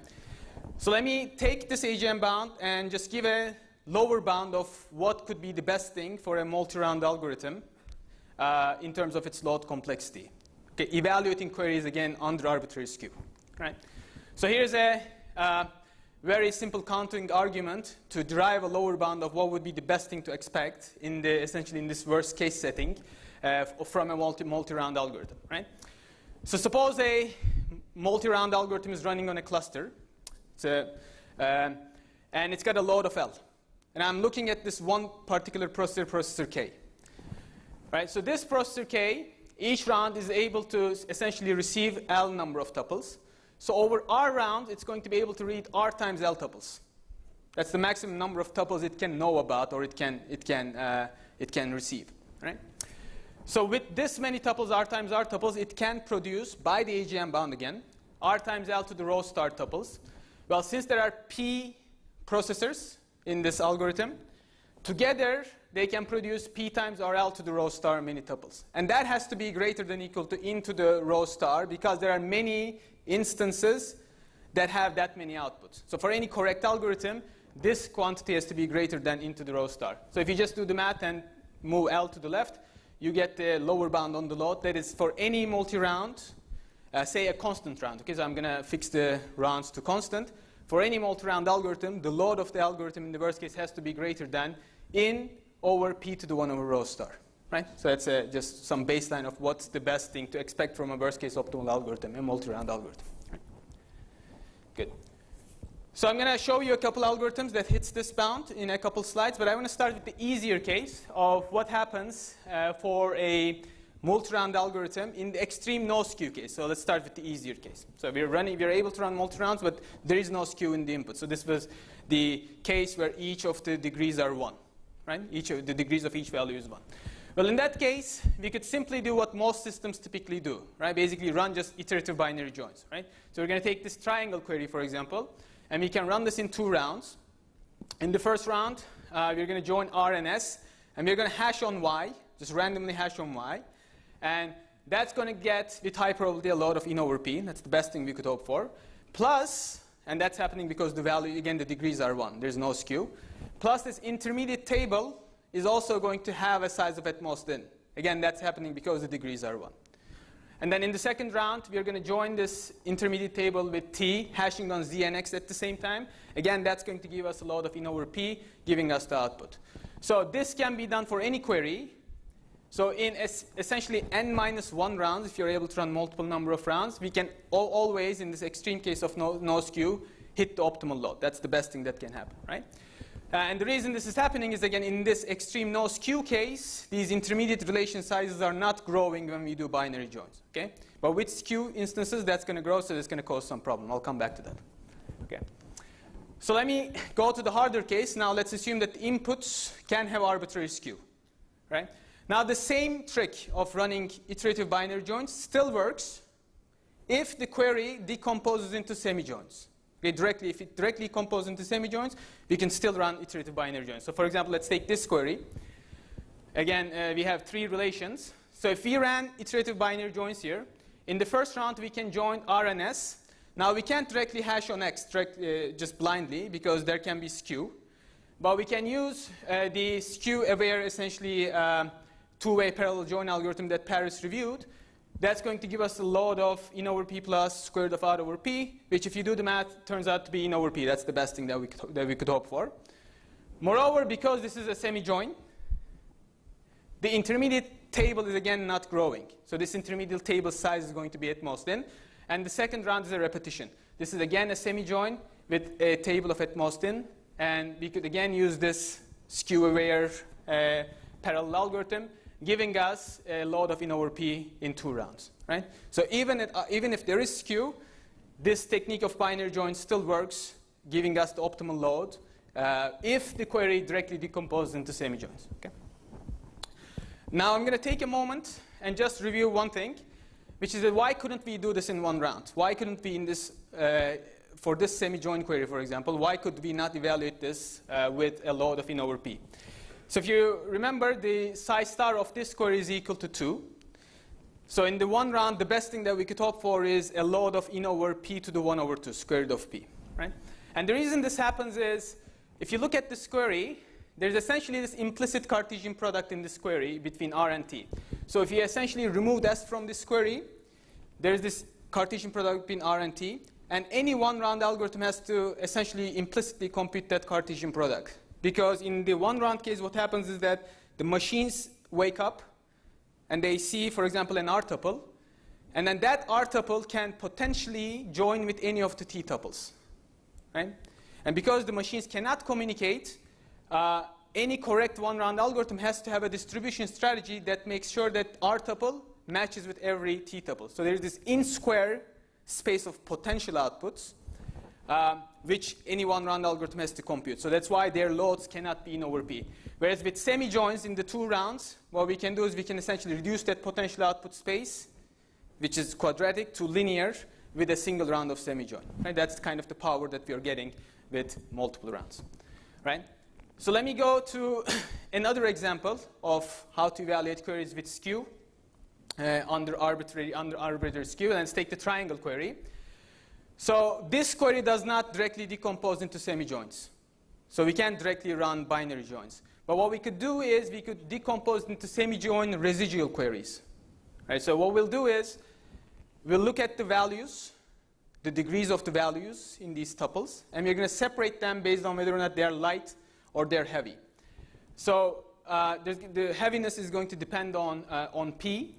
So let me take this AGM bound and just give a lower bound of what could be the best thing for a multi-round algorithm uh, in terms of its load complexity. Okay, evaluating queries again under arbitrary skew. Right? So here's a uh, very simple counting argument to derive a lower bound of what would be the best thing to expect in the essentially in this worst case setting uh, from a multi multi-round algorithm. Right? So suppose a multi-round algorithm is running on a cluster, um, and it's got a load of L. And I'm looking at this one particular processor, processor K. Right? So this processor K, each round is able to essentially receive L number of tuples. So over R round, it's going to be able to read R times L tuples. That's the maximum number of tuples it can know about or it can, it can, uh, it can receive. Right? So with this many tuples, R times R tuples, it can produce, by the AGM bound again, R times L to the rho star tuples. Well, since there are P processors in this algorithm, together they can produce p times RL to the rho star many tuples. And that has to be greater than equal to into the rho star because there are many instances that have that many outputs. So for any correct algorithm, this quantity has to be greater than into the rho star. So if you just do the math and move L to the left, you get the lower bound on the load. That is for any multi-round, uh, say a constant round. Okay, so I'm going to fix the rounds to constant. For any multi-round algorithm, the load of the algorithm in the worst case has to be greater than in over p to the 1 over rho star. Right? So that's uh, just some baseline of what's the best thing to expect from a worst case optimal algorithm, a multi-round algorithm. Good. So I'm going to show you a couple algorithms that hits this bound in a couple slides, but I want to start with the easier case of what happens uh, for a multi-round algorithm in the extreme no skew case. So let's start with the easier case. So we're running, we're able to run multi-rounds, but there is no skew in the input. So this was the case where each of the degrees are one right? Each of the degrees of each value is 1. Well, in that case, we could simply do what most systems typically do, right? Basically run just iterative binary joins, right? So we're going to take this triangle query, for example, and we can run this in two rounds. In the first round, uh, we're going to join R and S, and we're going to hash on Y, just randomly hash on Y. And that's going to get, with high probability, a lot of in over P. That's the best thing we could hope for. Plus, and that's happening because the value, again, the degrees are 1. There's no skew. Plus this intermediate table is also going to have a size of at most n. Again, that's happening because the degrees are 1. And then in the second round, we are going to join this intermediate table with t, hashing on z and x at the same time. Again, that's going to give us a load of n over p, giving us the output. So this can be done for any query. So in es essentially n minus 1 rounds, if you're able to run multiple number of rounds, we can always, in this extreme case of no, no skew, hit the optimal load. That's the best thing that can happen, right? Uh, and the reason this is happening is, again, in this extreme no skew case, these intermediate relation sizes are not growing when we do binary joins. Okay? But with skew instances, that's going to grow, so it's going to cause some problem. I'll come back to that. Okay. So let me go to the harder case. Now let's assume that inputs can have arbitrary skew. Right? Now the same trick of running iterative binary joins still works if the query decomposes into semi-joins. Directly, if it directly composes into semi-joins, we can still run iterative binary joins. So for example, let's take this query. Again, uh, we have three relations. So if we ran iterative binary joins here, in the first round, we can join R and S. Now, we can't directly hash on X direct, uh, just blindly because there can be skew. But we can use uh, the skew-aware, essentially, uh, two-way parallel join algorithm that Paris reviewed that's going to give us a load of n over p plus square root of r over p, which if you do the math, turns out to be n over p. That's the best thing that we could, that we could hope for. Moreover, because this is a semi-join, the intermediate table is again not growing. So this intermediate table size is going to be at most n. And the second round is a repetition. This is again a semi-join with a table of at most n. And we could again use this skew-aware uh, parallel algorithm, giving us a load of in over p in two rounds. Right? So even, it, uh, even if there is skew, this technique of binary join still works, giving us the optimal load uh, if the query directly decomposes into semi-joins. Okay? Now I'm going to take a moment and just review one thing, which is that why couldn't we do this in one round? Why couldn't we in this, uh, for this semi-join query, for example, why could we not evaluate this uh, with a load of in over p? So if you remember, the psi star of this query is equal to 2. So in the one round, the best thing that we could hope for is a load of in over p to the 1 over 2, square root of p. Right? And the reason this happens is, if you look at this query, there's essentially this implicit Cartesian product in this query between R and T. So if you essentially remove S from this query, there's this Cartesian product between R and T, and any one-round algorithm has to essentially implicitly compute that Cartesian product. Because in the one-round case, what happens is that the machines wake up, and they see, for example, an R tuple, and then that R tuple can potentially join with any of the T tuples. Right? And because the machines cannot communicate, uh, any correct one-round algorithm has to have a distribution strategy that makes sure that R tuple matches with every T tuple. So there's this in-square space of potential outputs, um, which any one-round algorithm has to compute. So that's why their loads cannot be in over P. Whereas with semi-joins in the two rounds, what we can do is we can essentially reduce that potential output space, which is quadratic, to linear with a single round of semi-join. Right? That's kind of the power that we are getting with multiple rounds. Right? So let me go to another example of how to evaluate queries with skew uh, under arbitrary under arbitrary skew. Let's take the triangle query. So this query does not directly decompose into semi-joins. So we can't directly run binary joins. But what we could do is we could decompose into semi-join residual queries. Right, so what we'll do is we'll look at the values, the degrees of the values in these tuples, and we're going to separate them based on whether or not they're light or they're heavy. So uh, the heaviness is going to depend on, uh, on P.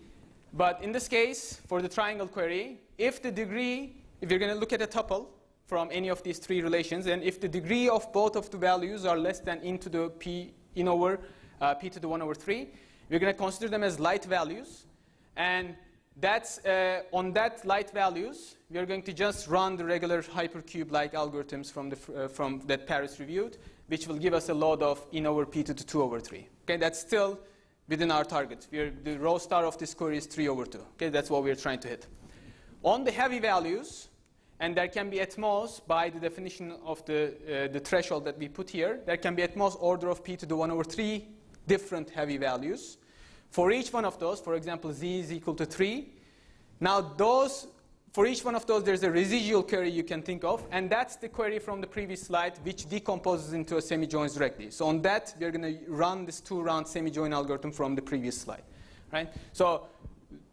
But in this case, for the triangle query, if the degree, if you're going to look at a tuple from any of these three relations, and if the degree of both of the values are less than into the P in over uh, P to the 1 over 3, we're going to consider them as light values. And that's, uh, on that light values, we are going to just run the regular hypercube-like algorithms from, the, uh, from that Paris reviewed, which will give us a load of in over p to the 2 over 3. Okay, that's still within our target. We're, the rho star of this query is 3 over 2. Okay, that's what we're trying to hit. On the heavy values, and there can be at most, by the definition of the, uh, the threshold that we put here, there can be at most order of p to the 1 over 3 different heavy values. For each one of those, for example, z is equal to 3. Now, those, for each one of those, there's a residual query you can think of, and that's the query from the previous slide, which decomposes into a semi-joins directly. So on that, we're going to run this two-round semi-join algorithm from the previous slide. Right? So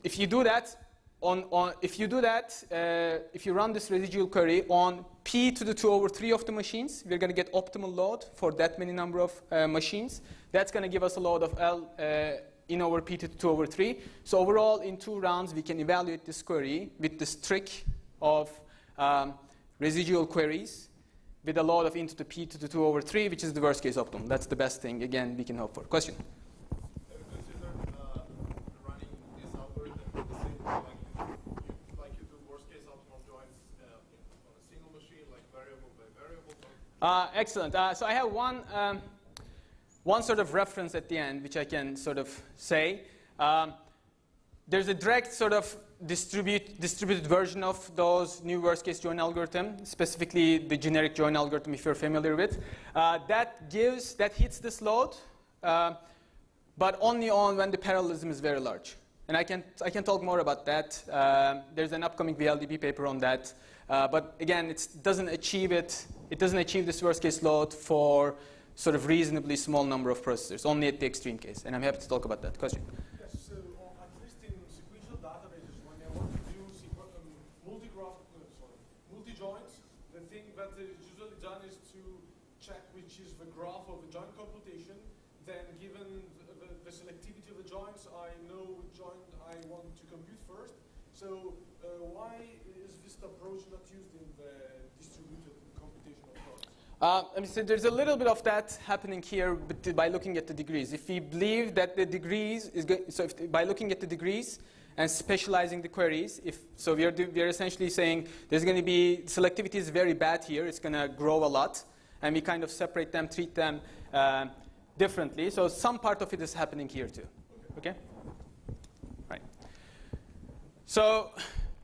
if you do that, on, on, if you do that, uh, if you run this residual query on p to the 2 over 3 of the machines, we're going to get optimal load for that many number of uh, machines. That's going to give us a load of L uh, in over p to the 2 over 3. So overall, in two rounds, we can evaluate this query with this trick of um, residual queries with a load of into the p to the 2 over 3, which is the worst case optimum. That's the best thing, again, we can hope for. Question? Uh, excellent. Uh, so I have one um, one sort of reference at the end, which I can sort of say. Um, there's a direct sort of distribute, distributed version of those new worst case join algorithm, specifically the generic join algorithm if you're familiar with. Uh, that gives, that hits this load, uh, but only on when the parallelism is very large. And I can, I can talk more about that. Uh, there's an upcoming VLDB paper on that. Uh, but again, it doesn't achieve it, it doesn't achieve this worst case load for sort of reasonably small number of processors, only at the extreme case. And I'm happy to talk about that. Question? Yes, so uh, at least in sequential databases, when they want to do um, multi-graph, uh, sorry, multi-joins, the thing that is usually done is to check which is the graph of the joint computation. Then given the, the, the selectivity of the joints, I know which joint I want to compute first. So uh, why is this approach not used in the distributed computational process? Uh, I mean, so there's a little bit of that happening here by looking at the degrees. If we believe that the degrees is go- so if, by looking at the degrees and specializing the queries, if so, we are we are essentially saying there's going to be selectivity is very bad here. It's going to grow a lot, and we kind of separate them, treat them uh, differently. So some part of it is happening here too. Okay. Right. So.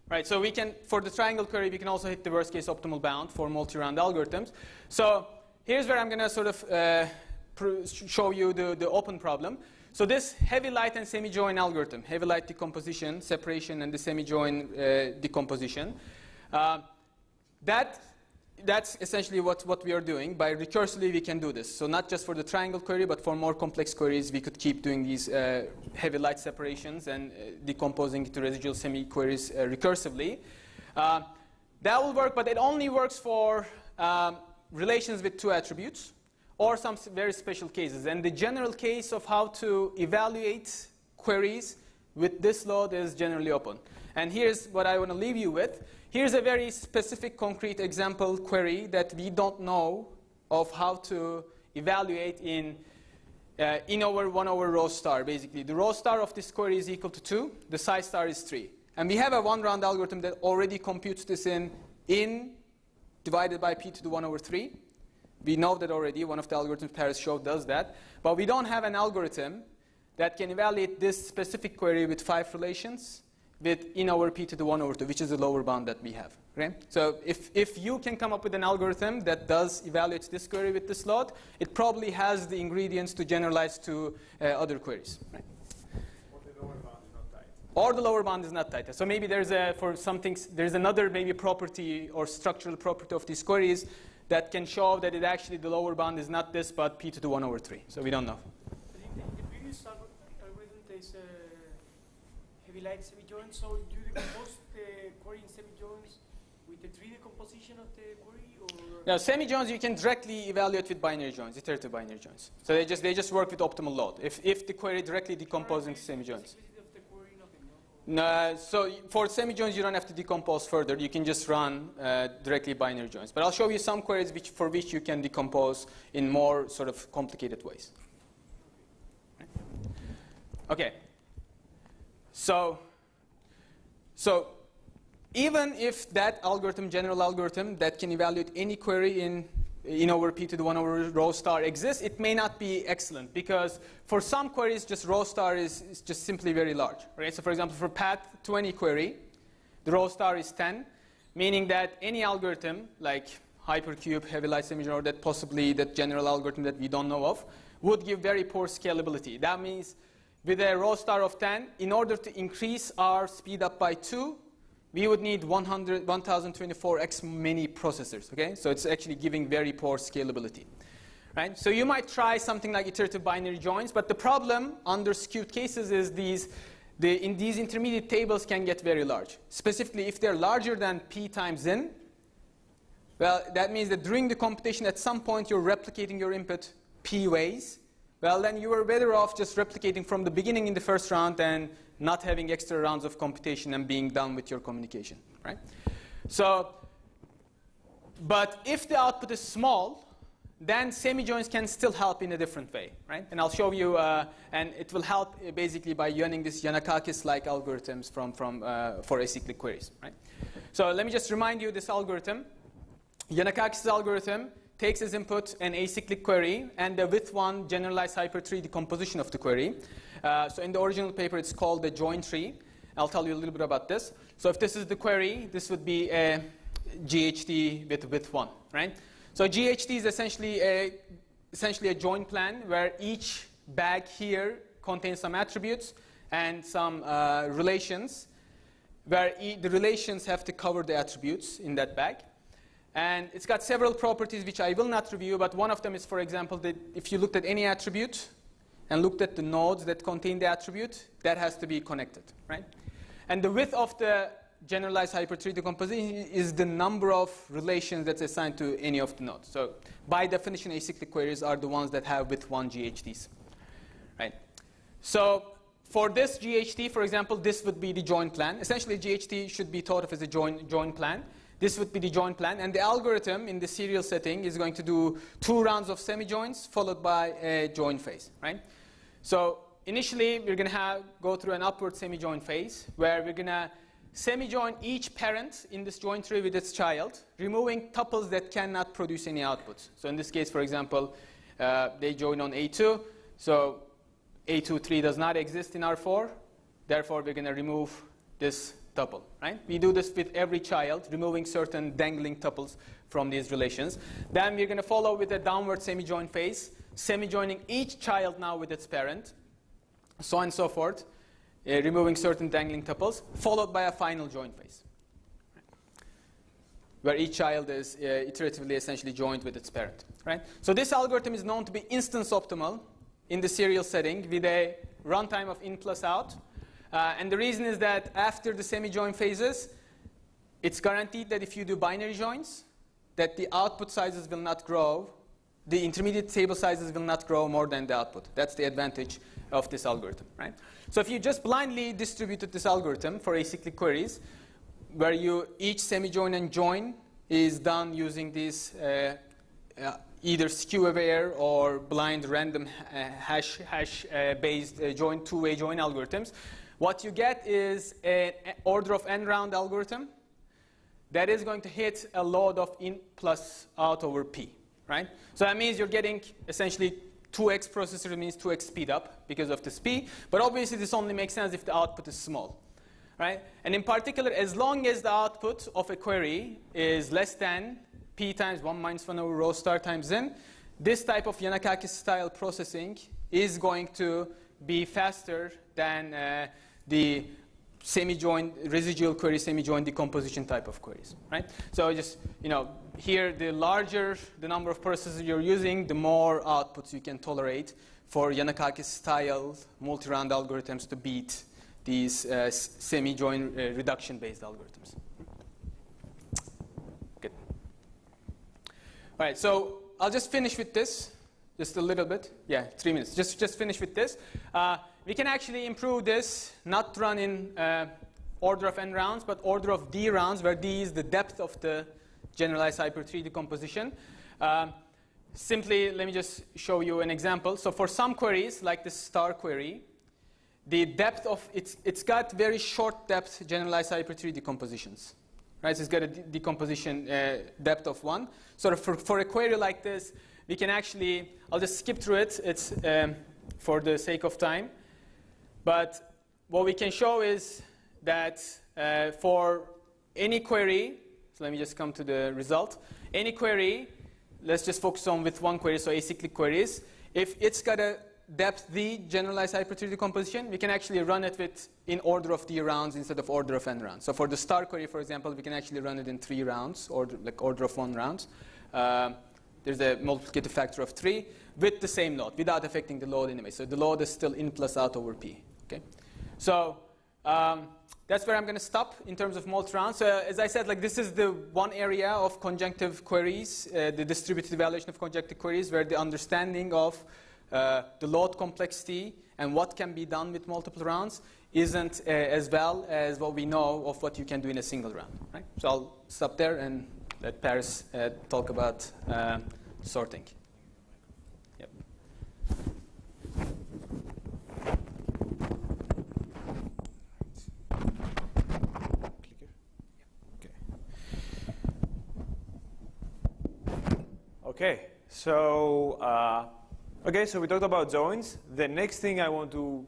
Right, so we can, for the triangle query, we can also hit the worst case optimal bound for multi-round algorithms. So here's where I'm going to sort of uh, show you the, the open problem. So this heavy light and semi-join algorithm, heavy light decomposition, separation, and the semi-join uh, decomposition, uh, that that's essentially what, what we are doing. By recursively, we can do this. So not just for the triangle query, but for more complex queries, we could keep doing these uh, heavy light separations and uh, decomposing into residual semi-queries uh, recursively. Uh, that will work, but it only works for um, relations with two attributes or some very special cases. And the general case of how to evaluate queries with this load is generally open. And here's what I want to leave you with. Here's a very specific, concrete example query that we don't know of how to evaluate in uh, in over 1 over rho star, basically. The rho star of this query is equal to 2. The psi star is 3. And we have a one-round algorithm that already computes this in in divided by p to the 1 over 3. We know that already. One of the algorithms Paris showed does that. But we don't have an algorithm that can evaluate this specific query with five relations with in over p to the 1 over 2, which is the lower bound that we have. So if, if you can come up with an algorithm that does evaluate this query with this load, it probably has the ingredients to generalize to uh, other queries. Right? Or the lower bound is not tight. So maybe there's a, for some things, there's another maybe property or structural property of these queries that can show that it actually, the lower bound is not this, but p to the 1 over 3. So we don't know. I think the, the previous algor- algorithm takes uh, heavy light semi-joins, so you decompose the query in semi-joins with the tree decomposition of the query, or Now, semi-joins you can directly evaluate with binary joins, iterative binary joins. So they just, they just work with optimal load. If, if the query directly decomposes into semi-joins. Simplicity of the query, nothing, no? So for semi-joins, you don't have to decompose further. You can just run uh, directly binary joins. But I'll show you some queries which, for which you can decompose in more sort of complicated ways. Okay. So, so even if that algorithm, general algorithm, that can evaluate any query in in over p to the 1 over rho star exists, it may not be excellent because for some queries, just rho star is, is just simply very large. Right? So for example, for path 20 query, the rho star is 10, meaning that any algorithm like hypercube, heavy light imaging, or that possibly that general algorithm that we don't know of, would give very poor scalability. That means with a rho star of 10, in order to increase our speed up by 2, we would need 1024x many processors, okay? So it's actually giving very poor scalability, right? So you might try something like iterative binary joins, but the problem under skewed cases is these, the, in these intermediate tables can get very large. Specifically, if they're larger than p times n, well, that means that during the computation, at some point, you're replicating your input p ways. Well, then you are better off just replicating from the beginning in the first round and not having extra rounds of computation and being done with your communication, right? So, but if the output is small, then semi-joins can still help in a different way, right? And I'll show you, uh, and it will help uh, basically by using this Yannakakis-like algorithms from, from, uh, for acyclic queries, right? So let me just remind you this algorithm. Yannakakis' algorithm takes as input an acyclic query and the with one generalized hypertree decomposition of the query. Uh, so in the original paper, it's called the join tree. I'll tell you a little bit about this. So if this is the query, this would be a GHD with with one, right? So GHD is essentially a essentially a join plan where each bag here contains some attributes and some uh, relations, where e- the relations have to cover the attributes in that bag. And it's got several properties which I will not review, but one of them is, for example, that if you looked at any attribute and looked at the nodes that contain the attribute, that has to be connected, right? And the width of the generalized hypertree decomposition is the number of relations that's assigned to any of the nodes. So by definition, acyclic queries are the ones that have with one GHDs, right? So for this GHD, for example, this would be the join plan. Essentially, GHD should be thought of as a join, join plan. This would be the join plan. And the algorithm in the serial setting is going to do two rounds of semi-joins followed by a join phase, right? So initially, we're going to go through an upward semi-join phase where we're going to semi-join each parent in this join tree with its child, removing tuples that cannot produce any outputs. So in this case, for example, uh, they join on A2. So A23 does not exist in R4. Therefore, we're going to remove this tuple, right? We do this with every child, removing certain dangling tuples from these relations. Then we're going to follow with a downward semi-join phase, semi-joining each child now with its parent, so on and so forth, uh, removing certain dangling tuples, followed by a final join phase, where each child is uh, iteratively essentially joined with its parent, right? So this algorithm is known to be instance optimal in the serial setting with a runtime of in plus out, uh, and the reason is that after the semi-join phases, it's guaranteed that if you do binary joins, that the output sizes will not grow, the intermediate table sizes will not grow more than the output. That's the advantage of this algorithm, right? So if you just blindly distributed this algorithm for acyclic queries, where you each semi-join and join is done using these uh, uh, either skew aware or blind random uh, hash, hash uh, based uh, join two-way join algorithms, what you get is an order of n round algorithm that is going to hit a load of in plus out over p, right? So that means you're getting essentially 2x processor means 2x speed up because of this p, but obviously this only makes sense if the output is small, right? And in particular, as long as the output of a query is less than p times 1 minus 1 over rho star times n, this type of Yannakakis style processing is going to be faster than uh, the semi-join, residual query semi-join decomposition type of queries, right? So just, you know, here the larger the number of processors you're using, the more outputs you can tolerate for Yannakakis-style multi-round algorithms to beat these uh, semi-join uh, reduction-based algorithms. Good. All right, so I'll just finish with this, just a little bit. Yeah, three minutes. Just, just finish with this. Uh, we can actually improve this, not run in uh, order of n rounds, but order of d rounds, where d is the depth of the generalized hyper-tree decomposition. Um, simply, let me just show you an example. So for some queries, like the star query, the depth of, it's, it's got very short depth generalized hyper-tree decompositions. Right, so it's got a de decomposition uh, depth of one. So for, for a query like this, we can actually, I'll just skip through it. It's um, for the sake of time. But what we can show is that uh, for any query, so let me just come to the result. Any query, let's just focus on with one query, so acyclic queries. If it's got a depth d generalized hypertree decomposition, we can actually run it with in order of d rounds instead of order of n rounds. So for the star query, for example, we can actually run it in three rounds, or like order of one rounds. Uh, there's a multiplicative factor of three with the same load, without affecting the load anyway. So the load is still in plus out over p. Okay, so um, that's where I'm going to stop in terms of multi-rounds. So as I said, like this is the one area of conjunctive queries, uh, the distributed evaluation of conjunctive queries, where the understanding of uh, the load complexity and what can be done with multiple rounds isn't uh, as well as what we know of what you can do in a single round. Right? So I'll stop there and let Paris uh, talk about uh, sorting. Okay, so uh, okay, so we talked about joins. The next thing I want to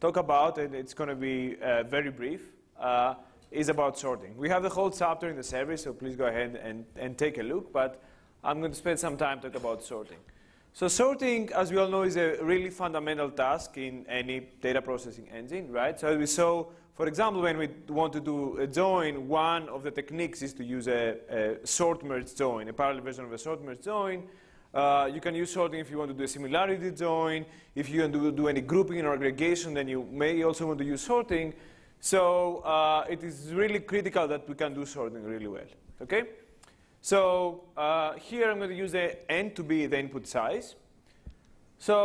talk about, and it's going to be uh, very brief, uh, is about sorting. We have the whole chapter in the service, so please go ahead and, and take a look. But I'm going to spend some time talking about sorting. So sorting, as we all know, is a really fundamental task in any data processing engine, right? So we saw, for example, when we want to do a join, one of the techniques is to use a, a sort merge join, a parallel version of a sort merge join. Uh, you can use sorting if you want to do a similarity join. If you want to do any grouping or aggregation, then you may also want to use sorting. So uh, it is really critical that we can do sorting really well. Okay? So uh, here I'm going to use the n to be the input size. So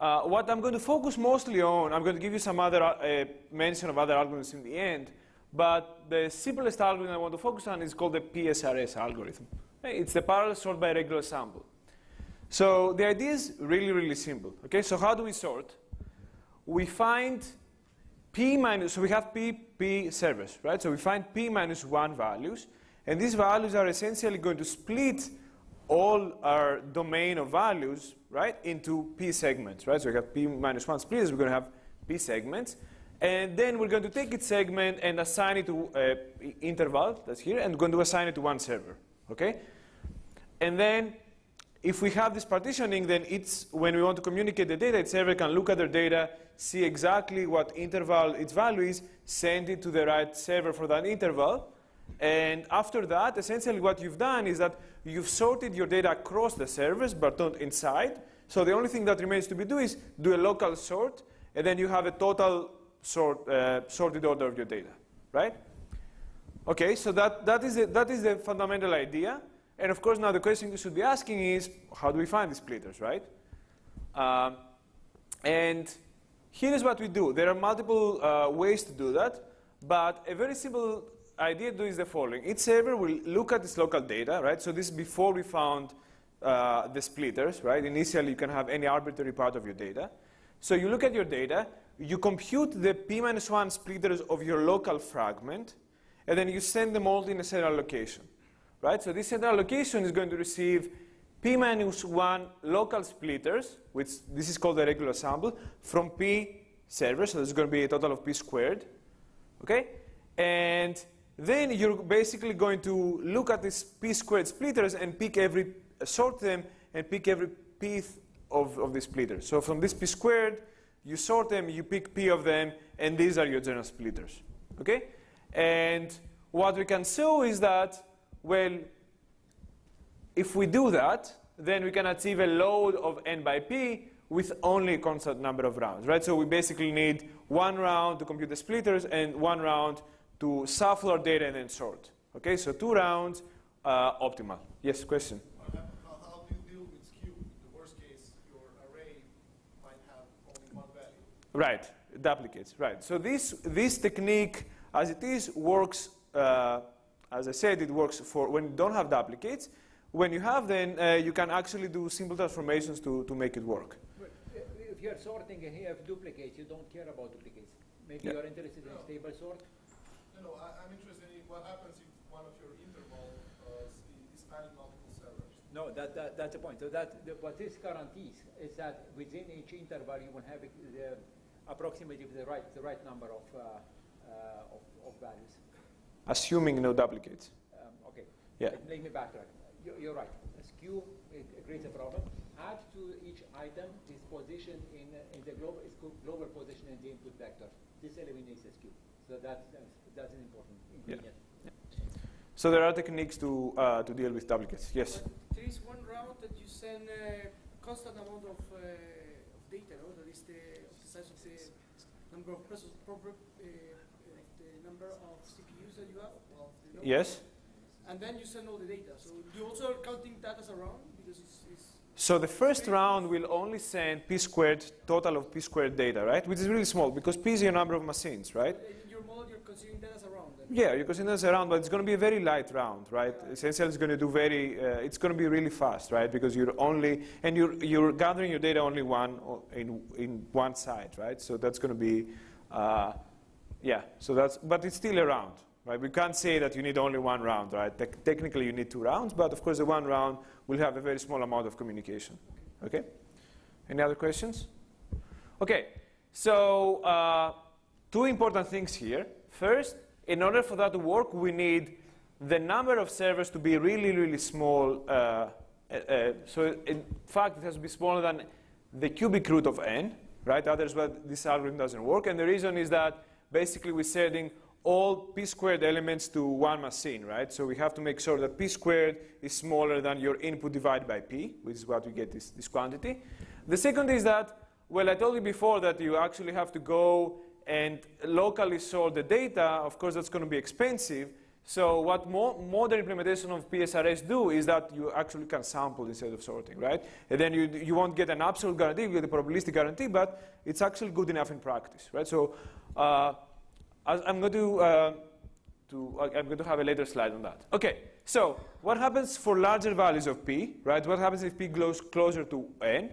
Uh, what I'm going to focus mostly on, I'm going to give you some other uh, mention of other algorithms in the end, but the simplest algorithm I want to focus on is called the PSRS algorithm. It's the parallel sort by regular sample. So the idea is really, really simple. Okay, so how do we sort? We find p minus, so we have p, p servers, right? So we find p minus 1 values, and these values are essentially going to split all our domain of values, right, into p segments, right? So we have p minus 1 splitters, we're going to have p segments. And then we're going to take its segment and assign it to uh, interval, that's here, and we're going to assign it to one server, okay? And then if we have this partitioning, then it's, when we want to communicate the data, its server can look at their data, see exactly what interval its value is, send it to the right server for that interval, and after that, essentially what you've done is that you've sorted your data across the servers, but not inside. So the only thing that remains to be do is do a local sort, and then you have a total sort, uh, sorted order of your data, right? Okay, so that, that, is the, that is the fundamental idea. And of course, now the question you should be asking is, how do we find these splitters, right? Um, and here is what we do. There are multiple uh, ways to do that, but a very simple idea do is the following. Each server will look at its local data, right? So this is before we found uh, the splitters, right? Initially, you can have any arbitrary part of your data. So you look at your data, you compute the p minus 1 splitters of your local fragment, and then you send them all in a central location, right? So this central location is going to receive p minus 1 local splitters, which this is called the regular sample, from p servers, so there's going to be a total of p squared, okay? And then you're basically going to look at these p squared splitters and pick every, sort them and pick every pth of, of the splitters. So from this p squared, you sort them, you pick p of them, and these are your general splitters. Okay? And what we can show is that, well, if we do that, then we can achieve a load of n by p with only a constant number of rounds, right? So we basically need one round to compute the splitters and one round to shuffle our data and then sort. Okay, so two rounds, uh, optimal. Yes, question? How, how do you deal with skew? In the worst case, your array might have only one value. Right, duplicates, right. So this, this technique, as it is, works, uh, as I said, it works for when you don't have duplicates. When you have then uh, you can actually do simple transformations to, to make it work. But if you're sorting and you have duplicates, you don't care about duplicates. Maybe Yeah. you're interested in stable sort. No, no, I, I'm interested in what happens if one of your interval uh, is, is spanning multiple servers. No, that, that, that's the point. So that, the, what this guarantees is that within each interval you will have the approximately the right, the right number of, uh, uh, of, of values. Assuming no duplicates. Um, okay. Yeah. Let, let me backtrack. You're, you're right. A skew it, it creates a problem. Add to each item its position in, uh, in the global, its global position in the input vector. This eliminates the skew. So that's, that's, that's an important ingredient. So there are techniques to, uh, to deal with duplicates. Yes? But there is one route that you send a constant amount of, uh, of data, no? That is the, of the size of the number of process, proper, uh, uh, the number of CPUs that you have. Well, you know? Yes? And then you send all the data. So you also are counting that as a round because it's, it's So the first round will only send p squared, total of p squared data, right? Which is really small because p is your number of machines, right? in your model you're considering that as a round. Yeah, you consider a round, but it's going to be a very light round, right? Essentially, it's going to do very, uh, it's going to be really fast, right? Because you're only, and you're, you're gathering your data only one in, in one side, right? So that's going to be, uh, yeah, so that's, but it's still a round, right? We can't say that you need only one round, right? Tec- technically, you need two rounds, but of course, the one round will have a very small amount of communication, okay? Any other questions? Okay, so uh, two important things here. First, in order for that to work, we need the number of servers to be really, really small. Uh, uh, uh, so in fact, it has to be smaller than the cubic root of n, right? Otherwise, this algorithm doesn't work. And the reason is that basically we're setting all p squared elements to one machine, right? So we have to make sure that p squared is smaller than your input divided by p, which is what we get this, this quantity. The second is that, well, I told you before that you actually have to go and locally sort the data. Of course, that's going to be expensive. So what mo modern implementation of PSRS do is that you actually can sample instead of sorting, right? And then you, you won't get an absolute guarantee, you get a probabilistic guarantee, but it's actually good enough in practice, right? So uh, I'm going to, uh, to I'm going to have a later slide on that. Okay, so what happens for larger values of p, right? What happens if p goes closer to n?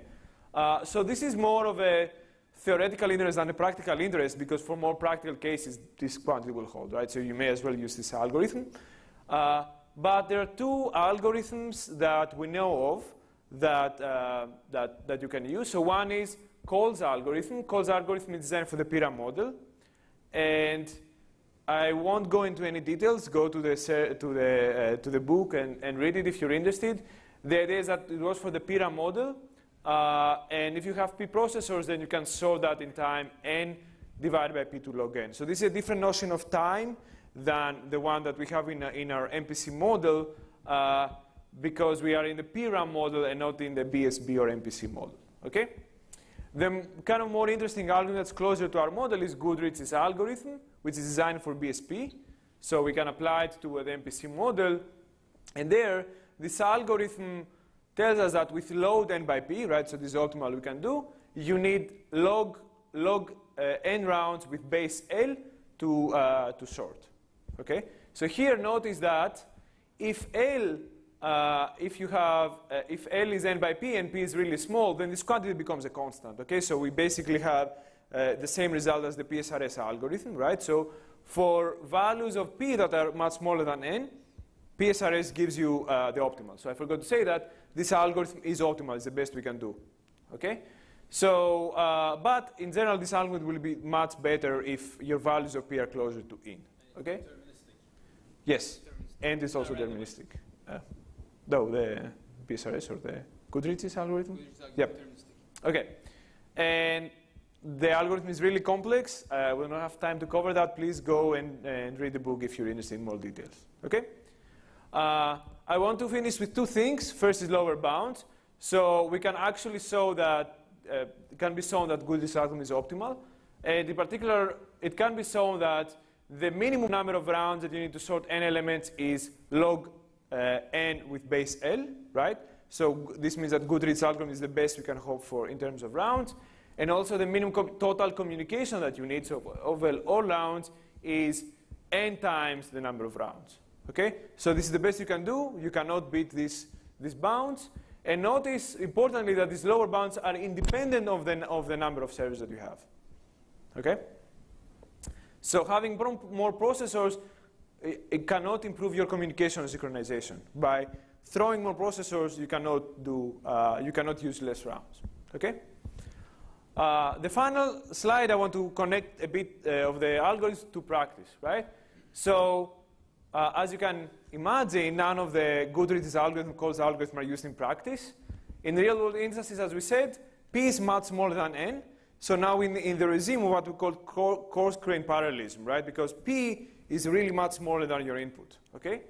Uh, so this is more of a theoretical interest than a practical interest because for more practical cases, this quantity will hold, right? So you may as well use this algorithm. Uh, but there are two algorithms that we know of that, uh, that, that you can use. So one is Cole's algorithm. Cole's algorithm is designed for the PRAM model. And I won't go into any details. Go to the, to the, uh, to the book and, and read it if you're interested. The idea is that it was for the PRAM model. Uh, and if you have P processors, then you can solve that in time n divided by P2 log n. So this is a different notion of time than the one that we have in, in our MPC model uh, because we are in the PRAM model and not in the BSP or MPC model. Okay? The kind of more interesting algorithm that's closer to our model is Goodrich's algorithm, which is designed for BSP. So we can apply it to the MPC model. And there, this algorithm tells us that with load n by p, right, so this is optimal we can do, you need log, log uh, n rounds with base L to, uh, to sort. Okay? So here notice that if L, uh, if you have, uh, if L is n by p and p is really small, then this quantity becomes a constant. Okay? So we basically have uh, the same result as the PSRS algorithm, right? So for values of p that are much smaller than n, PSRS gives you uh, the optimal. So I forgot to say that this algorithm is optimal. It's the best we can do. Okay? So, uh, but in general, this algorithm will be much better if your values of P are closer to in. Okay? Deterministic. Yes. And it's also deterministic. Uh, no, the PSRS or the Goodrich's algorithm? Yep. Okay. And the algorithm is really complex. Uh, we don't have time to cover that. Please go and, and read the book if you're interested in more details. Okay? Uh, I want to finish with two things. First is lower bound. So we can actually show that, uh, can be shown that Goodrich's algorithm is optimal. And in particular, it can be shown that the minimum number of rounds that you need to sort n elements is log uh, n with base L, right? So this means that Goodrich's algorithm is the best we can hope for in terms of rounds. And also the minimum total communication that you need, so over all rounds, is n times the number of rounds. Okay? So this is the best you can do. You cannot beat this, these bounds. And notice, importantly, that these lower bounds are independent of the, of the number of servers that you have. Okay? So having more processors, it, it cannot improve your communication synchronization. By throwing more processors, you cannot, do, uh, you cannot use less rounds. Okay? Uh, the final slide, I want to connect a bit uh, of the algorithm to practice, right? So uh, as you can imagine, none of the Goodrich's algorithm Cole's algorithm are used in practice. In real-world instances, as we said, P is much smaller than N. So now in, in the regime of what we call coarse-grained parallelism, right? Because P is really much smaller than your input, okay?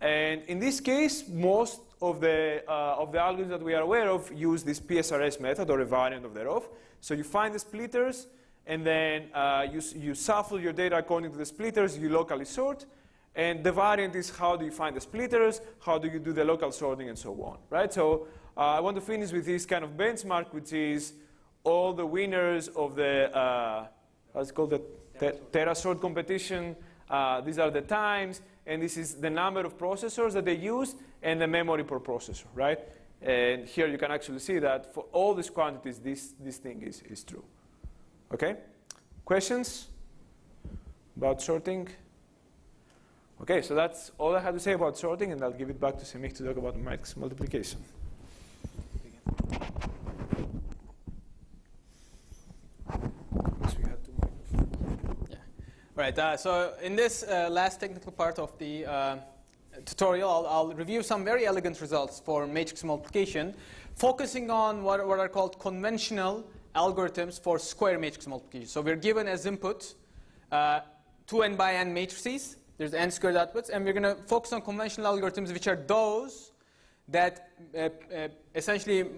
And in this case, most of the, uh, of the algorithms that we are aware of use this PSRS method or a variant of thereof. So you find the splitters, and then uh, you, you shuffle your data according to the splitters, you locally sort, and the variant is how do you find the splitters, how do you do the local sorting, and so on, right? So uh, I want to finish with this kind of benchmark, which is all the winners of the, uh, what's called the TeraSort competition. Uh, these are the times, and this is the number of processors that they use and the memory per processor, right? And here you can actually see that for all these quantities, this, this thing is, is true. Okay? Questions about sorting? Okay, so that's all I had to say about sorting, and I'll give it back to Semih to talk about matrix multiplication. Right. Uh, so in this uh, last technical part of the uh, tutorial, I'll, I'll, review some very elegant results for matrix multiplication, focusing on what, what are called conventional algorithms for square matrix multiplication. So we're given as input uh, two n by n matrices there's n squared outputs, and we're going to focus on conventional algorithms, which are those that uh, uh, essentially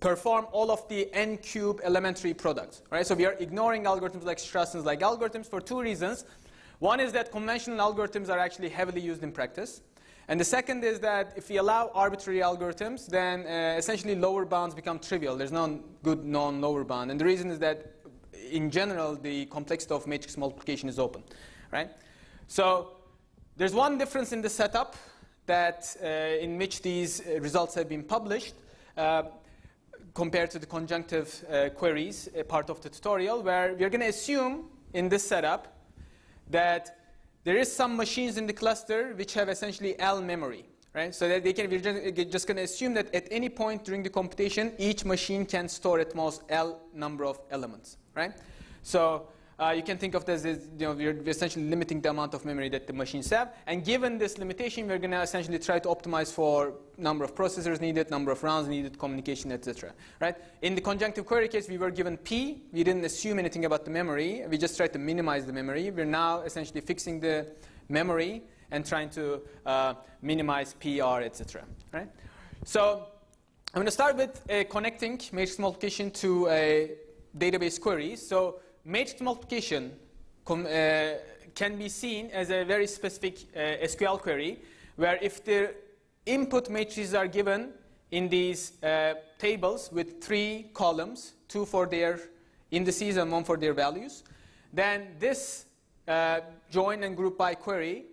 perform all of the n cube elementary products. Right? So we are ignoring algorithms like Strassen's like algorithms for two reasons. One is that conventional algorithms are actually heavily used in practice. And the second is that if we allow arbitrary algorithms, then uh, essentially lower bounds become trivial. There's no good non-lower bound. And the reason is that in general, the complexity of matrix multiplication is open, right? So there's one difference in the setup that uh, in which these uh, results have been published uh, compared to the conjunctive uh, queries uh, part of the tutorial, where we're going to assume in this setup that there is some machines in the cluster which have essentially L memory, right? So that they can, we're just, just going to assume that at any point during the computation, each machine can store at most L number of elements, right? So uh, you can think of this as, you know, we're essentially limiting the amount of memory that the machines have. And given this limitation, we're going to essentially try to optimize for number of processors needed, number of rounds needed, communication, etc. Right? In the conjunctive query case, we were given P. We didn't assume anything about the memory. We just tried to minimize the memory. We're now essentially fixing the memory and trying to uh, minimize PR, etc. Right? So I'm going to start with uh, connecting matrix multiplication to a database query. So matrix multiplication uh, can be seen as a very specific uh, SQL query, where if the input matrices are given in these uh, tables with three columns, two for their indices and one for their values, then this uh, join and group by query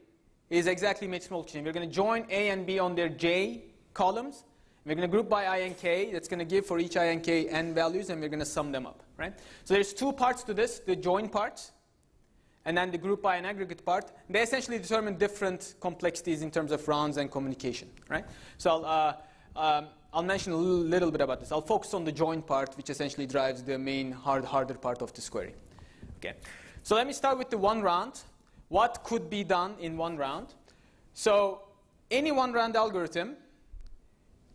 is exactly matrix multiplication. We're going to join A and B on their J columns. We're going to group by I and K. That's going to give for each I and K n values, and we're going to sum them up right? So there's two parts to this, the join part and then the group by and aggregate part. They essentially determine different complexities in terms of rounds and communication, right? So I'll, uh, um, I'll mention a little, little, bit about this. I'll focus on the join part, which essentially drives the main hard, harder part of this query. Okay. So let me start with the one round. What could be done in one round? So any one round algorithm,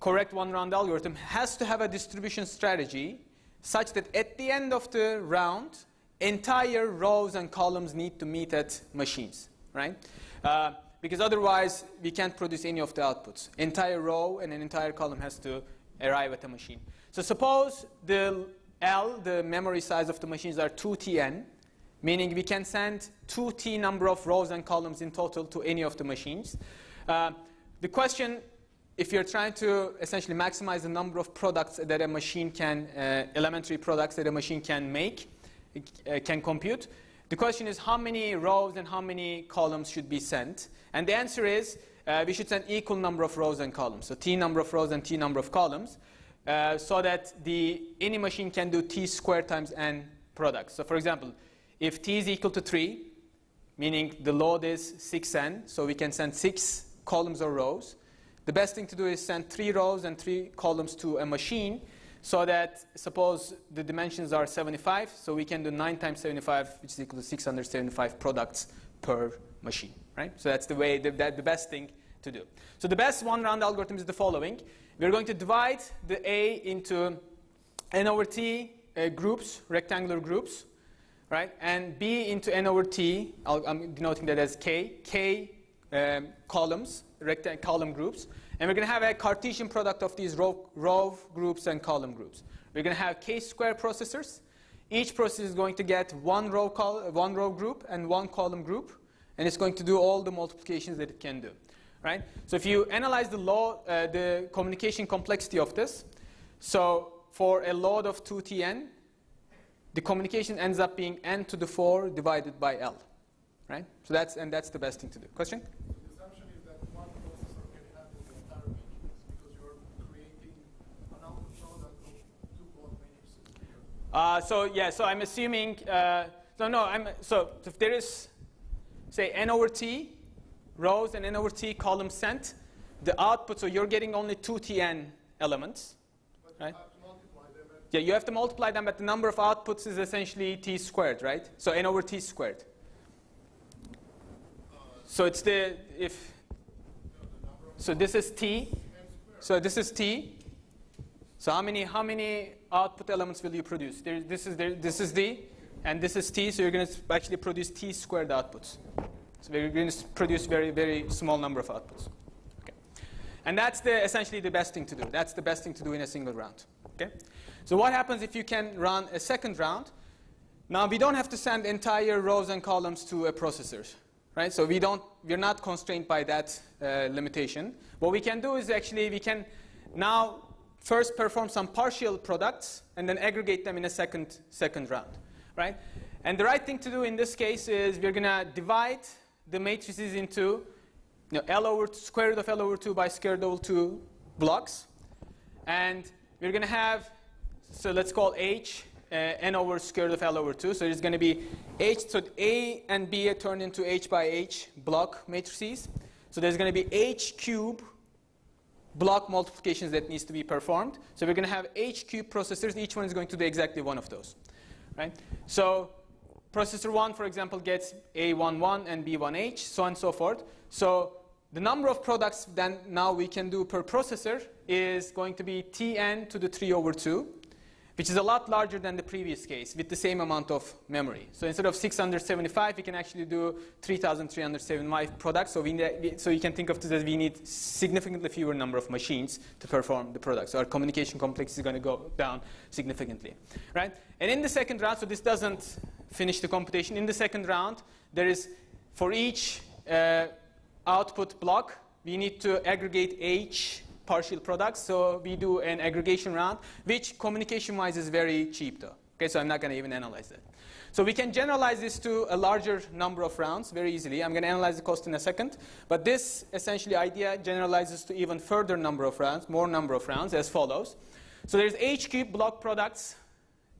correct one round algorithm, has to have a distribution strategy such that at the end of the round, entire rows and columns need to meet at machines, right? Uh, because otherwise, we can't produce any of the outputs. Entire row and an entire column has to arrive at a machine. So suppose the L, the memory size of the machines, are 2tn, meaning we can send 2t number of rows and columns in total to any of the machines. Uh, the question if you're trying to essentially maximize the number of products that a machine can, uh, elementary products that a machine can make, uh, can compute, the question is how many rows and how many columns should be sent? And the answer is uh, we should send equal number of rows and columns. So t number of rows and t number of columns uh, so that the, any machine can do t squared times n products. So for example, if t is equal to 3, meaning the load is 6n, so we can send 6 columns or rows, the best thing to do is send three rows and three columns to a machine so that suppose the dimensions are 75, so we can do 9 times 75, which is equal to 675 products per machine, right? So that's the way, the, that, the best thing to do. So the best one-round algorithm is the following. We're going to divide the A into n over t uh, groups, rectangular groups, right? And B into n over t, i am denoting that as k, k um, columns, rectangle column groups. And we're going to have a Cartesian product of these row, row groups and column groups. We're going to have k-square processors. Each processor is going to get one row, one row group and one column group. And it's going to do all the multiplications that it can do. Right? So if you analyze the, law, uh, the communication complexity of this, so for a load of 2tn, the communication ends up being n to the 4 divided by L. Right? So that's, and that's the best thing to do. Question? Uh, so yeah, so I'm assuming, uh, so no, I'm, so if there is, say, n over t rows and n over t columns sent, the output, so you're getting only two tn elements, right? Yeah, you have to multiply them, but the number of outputs is essentially t squared, right? So n over t squared. So it's the, if, so this is t, so this is t, so how many, how many output elements will you produce? There, this, is there, this is D, and this is T, so you're going to actually produce T squared outputs. So we're going to produce very, very small number of outputs. Okay. And that's the, essentially the best thing to do. That's the best thing to do in a single round. Okay? So what happens if you can run a second round? Now we don't have to send entire rows and columns to a processor, right? So we don't, we're not constrained by that uh, limitation. What we can do is actually we can now first perform some partial products and then aggregate them in a second, second round, right? And the right thing to do in this case is we're going to divide the matrices into you know, L over square root of L over 2 by square root of 2 blocks. And we're going to have, so let's call H uh, n over square root of L over 2. So it's going to be H, so A and B are turned into H by H block matrices. So there's going to be H cube block multiplications that needs to be performed. So we're going to have H cube processors. Each one is going to do exactly one of those. Right? So processor 1, for example, gets A11 and B1H, so on and so forth. So the number of products then now we can do per processor is going to be Tn to the 3 over 2 which is a lot larger than the previous case with the same amount of memory. So instead of 675, we can actually do 3,375 products. So, we, so you can think of this as we need significantly fewer number of machines to perform the product. So our communication complexity is going to go down significantly, right? And in the second round, so this doesn't finish the computation. In the second round, there is, for each uh, output block, we need to aggregate H partial products. So we do an aggregation round, which communication-wise is very cheap though. Okay, so I'm not going to even analyze that. So we can generalize this to a larger number of rounds very easily. I'm going to analyze the cost in a second. But this essentially idea generalizes to even further number of rounds, more number of rounds as follows. So there's H cube block products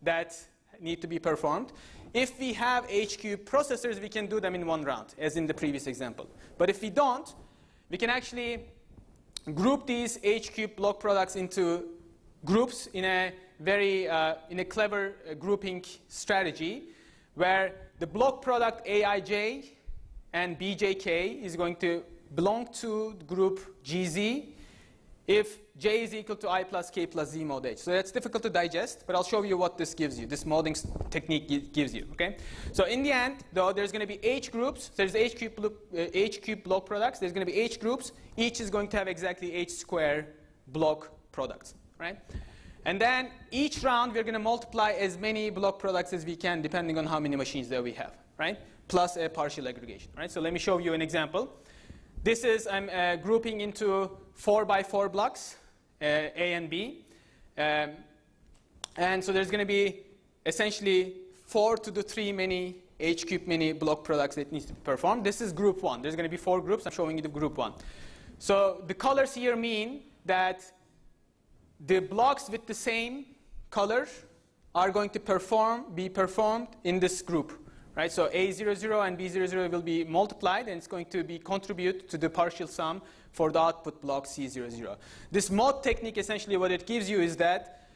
that need to be performed. If we have H cube processors, we can do them in one round, as in the previous example. But if we don't, we can actually group these H cube block products into groups in a very uh, in a clever uh, grouping strategy where the block product Aij and Bjk is going to belong to group Gz if j is equal to i plus k plus z mod h. So that's difficult to digest, but I'll show you what this gives you, this modding technique gives you, okay? So in the end, though, there's going to be h groups. So there's h cube, uh, h cube block products. There's going to be h groups. Each is going to have exactly h square block products, right? And then each round, we're going to multiply as many block products as we can, depending on how many machines that we have, right? Plus a partial aggregation, right? So let me show you an example. This is, I'm uh, grouping into four by four blocks, A and B. Um, and so there's going to be essentially four to the three many H cube many block products that needs to be performed. This is group one. There's going to be four groups. I'm showing you the group one. So the colors here mean that the blocks with the same color are going to perform, be performed in this group. Right? So A00 and B00 will be multiplied, and it's going to be contribute to the partial sum for the output block C00. This mod technique, essentially what it gives you is that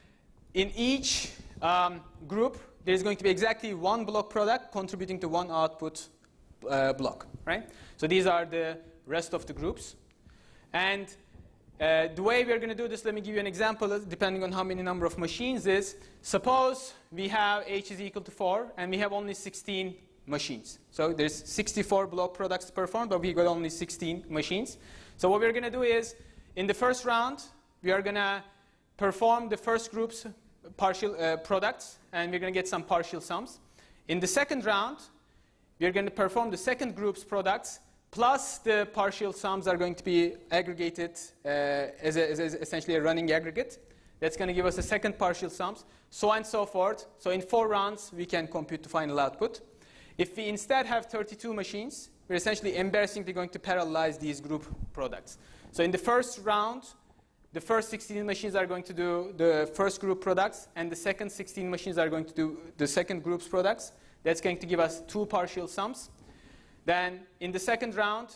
in each um, group, there's going to be exactly one block product contributing to one output uh, block. Right? So these are the rest of the groups. And uh, the way we're going to do this, let me give you an example, depending on how many number of machines is, suppose we have h is equal to 4, and we have only 16 machines. So there's 64 block products performed, but we got only 16 machines. So what we're going to do is, in the first round, we are going to perform the first group's partial uh, products, and we're going to get some partial sums. In the second round, we're going to perform the second group's products, plus the partial sums are going to be aggregated uh, as, a, as, a, essentially a running aggregate. That's going to give us a second partial sums, so on and so forth. So in four rounds, we can compute the final output. If we instead have 32 machines, we're essentially embarrassingly going to parallelize these group products. So in the first round, the first 16 machines are going to do the first group products, and the second 16 machines are going to do the second group's products. That's going to give us two partial sums. Then in the second round,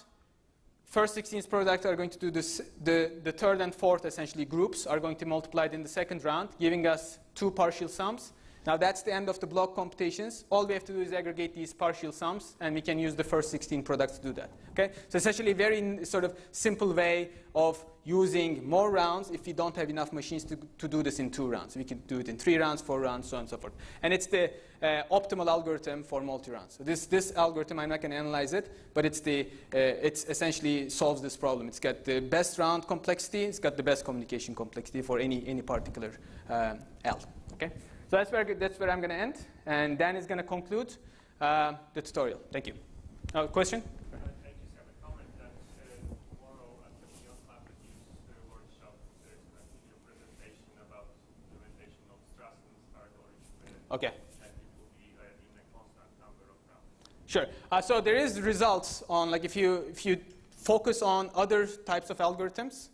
first 16 products are going to do this, the, the third and fourth essentially groups are going to multiply it in the second round, giving us two partial sums. Now that's the end of the block computations. All we have to do is aggregate these partial sums, and we can use the first 16 products to do that. Okay? So essentially a very sort of simple way of using more rounds if we don't have enough machines to, to do this in two rounds. We can do it in three rounds, four rounds, so on and so forth. And it's the uh, optimal algorithm for multi-rounds. So this, this algorithm, I'm not going to analyze it, but it's the, uh, it's essentially solves this problem. It's got the best round complexity. It's got the best communication complexity for any, any particular uh, L. Okay? So that's where, that's where I'm going to end. And Dan is going to conclude uh, the tutorial. Thank you. Uh, question? I I just have a comment that uh, tomorrow at the Beyond Faculties uh, workshop, there's a video presentation about implementation of Strassen's algorithm. Okay. And it will be in a constant number of rounds. Sure. Uh, so there is results on like if you if you focus on other types of algorithms,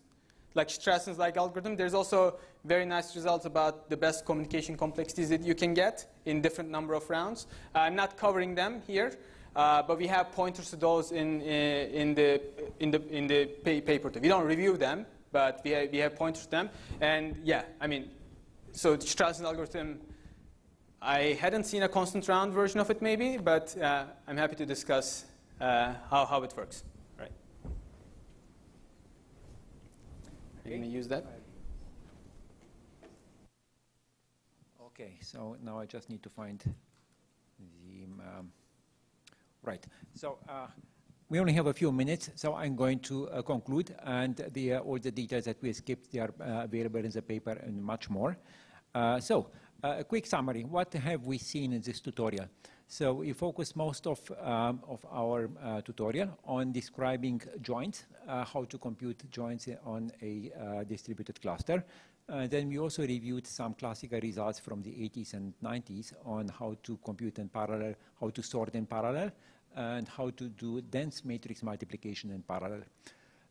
like Strassen's like algorithm, there's also very nice results about the best communication complexities that you can get in different number of rounds. Uh, I'm not covering them here, uh, but we have pointers to those in uh, in the in the in the pa- paper. We don't review them, but we have, we have pointers to them. And yeah, I mean, so Strassen's algorithm. I hadn't seen a constant round version of it maybe, but uh, I'm happy to discuss uh, how, how it works. Right. Are you going to use that? Okay, so now I just need to find the, um, right. So uh, we only have a few minutes, so I'm going to uh, conclude, and the, uh, all the details that we skipped, they are uh, available in the paper and much more. Uh, so, uh, a quick summary, what have we seen in this tutorial? So we focus most of, um, of our uh, tutorial on describing joins, uh, how to compute joins on a uh, distributed cluster. Uh, then we also reviewed some classical results from the 80s and 90s on how to compute in parallel, how to sort in parallel, and how to do dense matrix multiplication in parallel.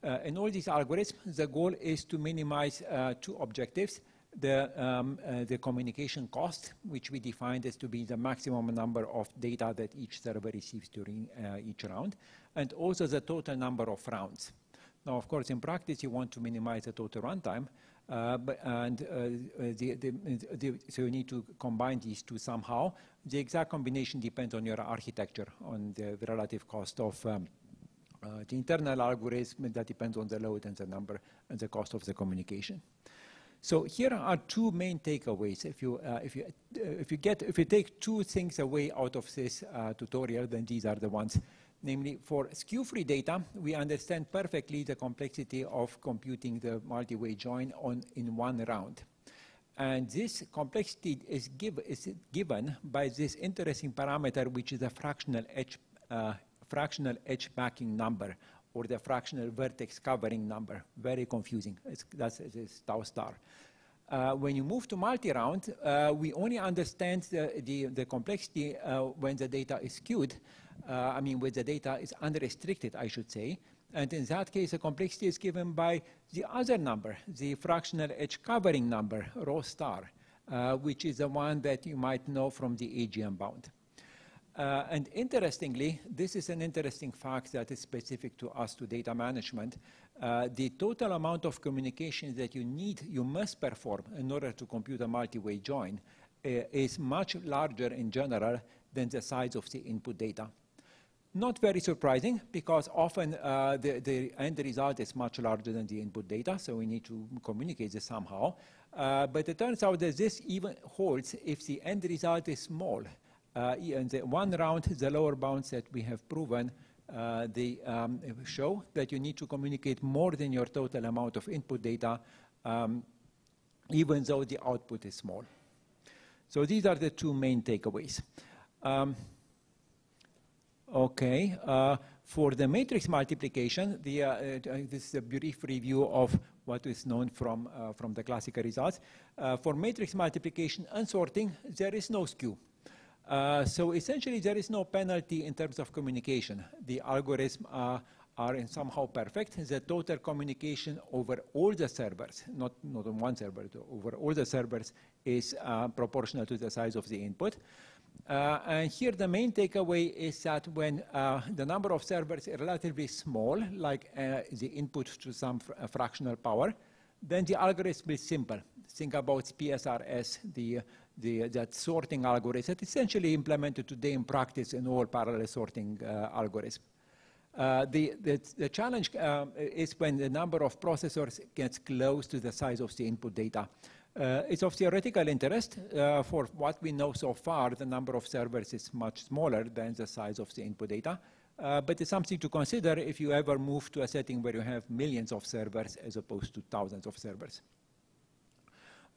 Uh, in all these algorithms, the goal is to minimize uh, two objectives. The, um, uh, the communication cost, which we defined as to be the maximum number of data that each server receives during uh, each round, and also the total number of rounds. Now, of course, in practice, you want to minimize the total runtime, uh, but, and uh, the, the, the, so you need to combine these two somehow. The exact combination depends on your architecture, on the relative cost of um, uh, the internal algorithm that depends on the load and the number and the cost of the communication. So here are two main takeaways. If you, uh, if you, uh, if you get, if you take two things away out of this uh, tutorial, then these are the ones. Namely, for skew-free data, we understand perfectly the complexity of computing the multi-way join on in one round. And this complexity is, give, is given by this interesting parameter, which is a fractional edge, uh, fractional edge packing number, or the fractional vertex covering number. Very confusing. It's, that's it's tau star. Uh, when you move to multi-round, uh, we only understand the, the, the complexity uh, when the data is skewed. Uh, I mean, when the data is unrestricted, I should say. And in that case, the complexity is given by the other number, the fractional edge covering number, rho star, uh, which is the one that you might know from the AGM bound. Uh, and interestingly, this is an interesting fact that is specific to us, to data management. Uh, the total amount of communication that you need, you must perform in order to compute a multi-way join uh, is much larger in general than the size of the input data. Not very surprising, because often uh, the, the, end result is much larger than the input data, so we need to communicate this somehow. Uh, but it turns out that this even holds if the end result is small. Uh, in the one round, the lower bounds that we have proven, uh, they um, show that you need to communicate more than your total amount of input data, um, even though the output is small. So these are the two main takeaways. Um, Okay, uh, for the matrix multiplication, the, uh, uh, this is a brief review of what is known from, uh, from the classical results. Uh, for matrix multiplication and sorting, there is no skew. Uh, so essentially, there is no penalty in terms of communication. The algorithms are in somehow perfect. The total communication over all the servers, not, not on one server, over all the servers is proportional to the size of the input. Uh, and here the main takeaway is that when uh, the number of servers is relatively small, like uh, the input to some fr fractional power, then the algorithm is simple. Think about PSRS, the, the, that sorting algorithm that essentially implemented today in practice in all parallel sorting algorithms. Uh, the, the, the, challenge uh, is when the number of processors gets close to the size of the input data. Uh, it's of theoretical interest. Uh, for what we know so far, the number of servers is much smaller than the size of the input data. Uh, but it's something to consider if you ever move to a setting where you have millions of servers as opposed to thousands of servers.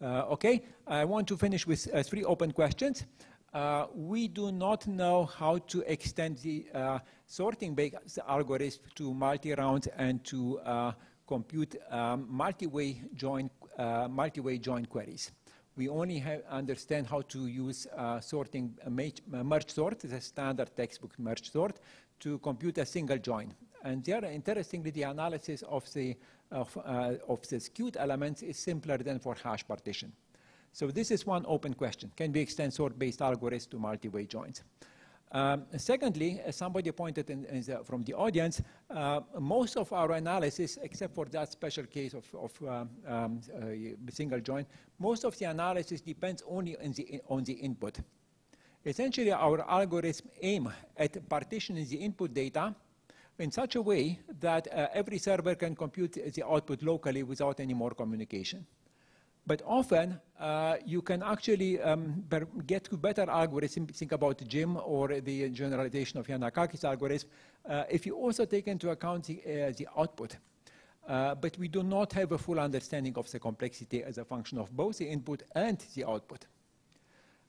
Uh, okay, I want to finish with uh, three open questions. Uh, we do not know how to extend the uh, sorting-based algorithm to multi-round and to uh, compute um, multi-way join, uh, multi-way join queries. We only have, understand how to use uh, sorting merge sort, the standard textbook merge sort, to compute a single join. And there, interestingly, the analysis of the, of, uh, of the skewed elements is simpler than for hash partition. So this is one open question. Can we extend sort-based algorithms to multi-way joins? Um, secondly, as somebody pointed in, in the, from the audience, uh, most of our analysis, except for that special case of, of um, um, uh, single join, most of the analysis depends only on the, on the input. Essentially, our algorithm aim at partitioning the input data in such a way that uh, every server can compute the output locally without any more communication. But often, uh, you can actually um, get to better algorithms, think about GYM or the generalization of Yannakakis algorithm, uh, if you also take into account the, uh, the output. Uh, but we do not have a full understanding of the complexity as a function of both the input and the output.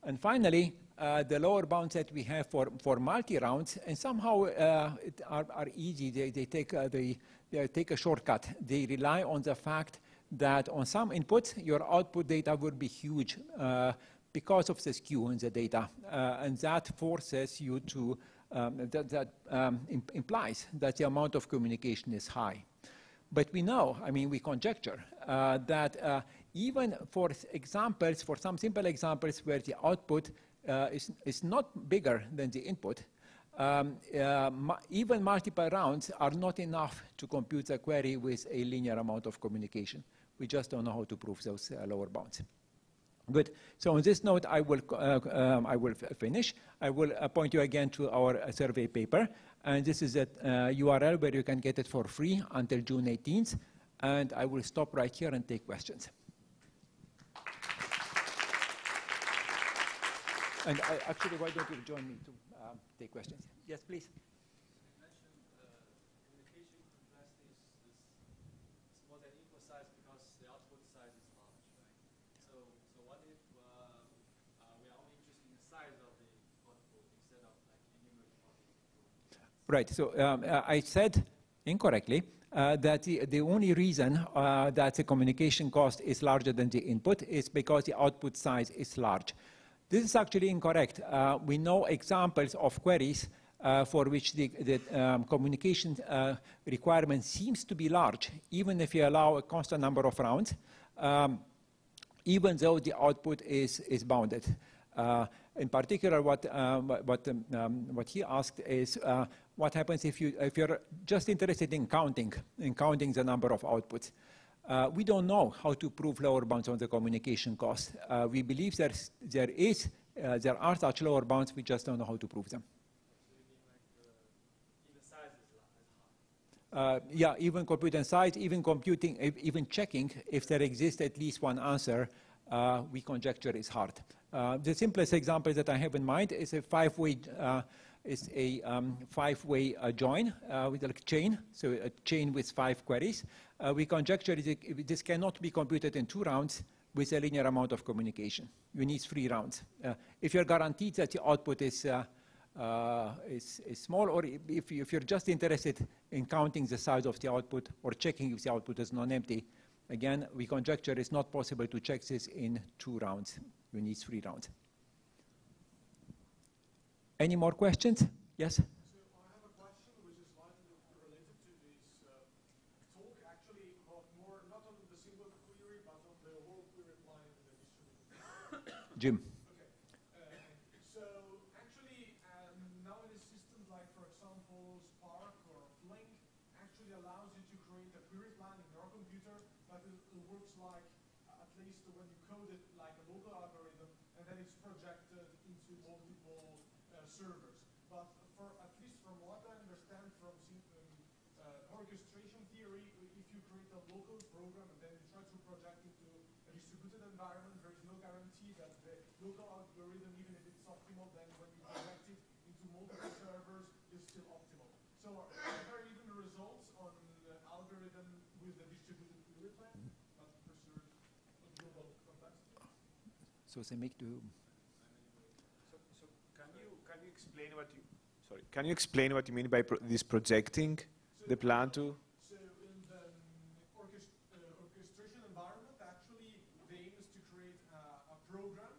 And finally, uh, the lower bounds that we have for, for multi-rounds, and somehow uh, are, are, easy. They, they, take, uh, they, they take a shortcut. They rely on the fact that on some inputs, your output data will be huge uh, because of the skew in the data. Uh, and that forces you to, um, that, that um, imp implies that the amount of communication is high. But we know, I mean, we conjecture uh, that even for examples, for some simple examples where the output uh, is, is not bigger than the input, um, uh, even multiple rounds are not enough to compute the query with a linear amount of communication. We just don't know how to prove those uh, lower bounds. Good. So on this note, I will, uh, um, I will finish. I will point you again to our uh, survey paper. And this is a URL uh, where you can get it for free until June 18th. And I will stop right here and take questions. And I, actually, why don't you join me to um, take questions? Yes, please. Right. So um, uh, I said incorrectly uh, that the, the, only reason uh, that the communication cost is larger than the input is because the output size is large. This is actually incorrect. Uh, we know examples of queries uh, for which the, the um, communication uh, requirement seems to be large, even if you allow a constant number of rounds, um, even though the output is, is bounded. in particular, what, what, um, um, what he asked is what happens if, you, if you're just interested in counting, in counting the number of outputs. Uh, we don't know how to prove lower bounds on the communication cost. Uh, we believe there's, there, is, uh, there are such lower bounds, we just don't know how to prove them. Uh, yeah, even computing size, even computing, even checking if there exists at least one answer, uh, we conjecture is hard. Uh, the simplest example that I have in mind is a five-way is a um, five-way uh, join uh, with a chain, so a chain with five queries. Uh, we conjecture that this cannot be computed in two rounds with a linear amount of communication. You need three rounds. Uh, if you're guaranteed that the output is, uh, uh, is, is, small, or if, if you're just interested in counting the size of the output or checking if the output is non-empty, again, we conjecture it's not possible to check this in two rounds. You need three rounds. Any more questions? Yes? So I have a question which is slightly related to this uh, talk, actually, but more not on the single query, but on the whole query line in the distributed. Jim. Okay. Uh, so actually, um, now in a system like, for example, Spark or Flink actually allows you to create a query plan in your computer, but it, it works like, at least when you code it like a local algorithm, and then it's projected into multiple servers. But for at least from what I understand from um, uh, orchestration theory, if you create a local program and then you try to project into a distributed environment, there is no guarantee that the local algorithm, even if it's optimal, then when you project it into multiple servers, is still optimal. So are there even results on the algorithm with the distributed query plan, not pursued global context? So they make. So, so can you can you explain what you sorry? Can you explain what you mean by pro this projecting the plan to? So in the um, orchest uh, orchestration environment, actually, the aim is to create uh, a program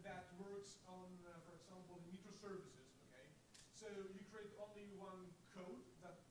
that works on, uh, for example, microservices. Okay, so you create only one code that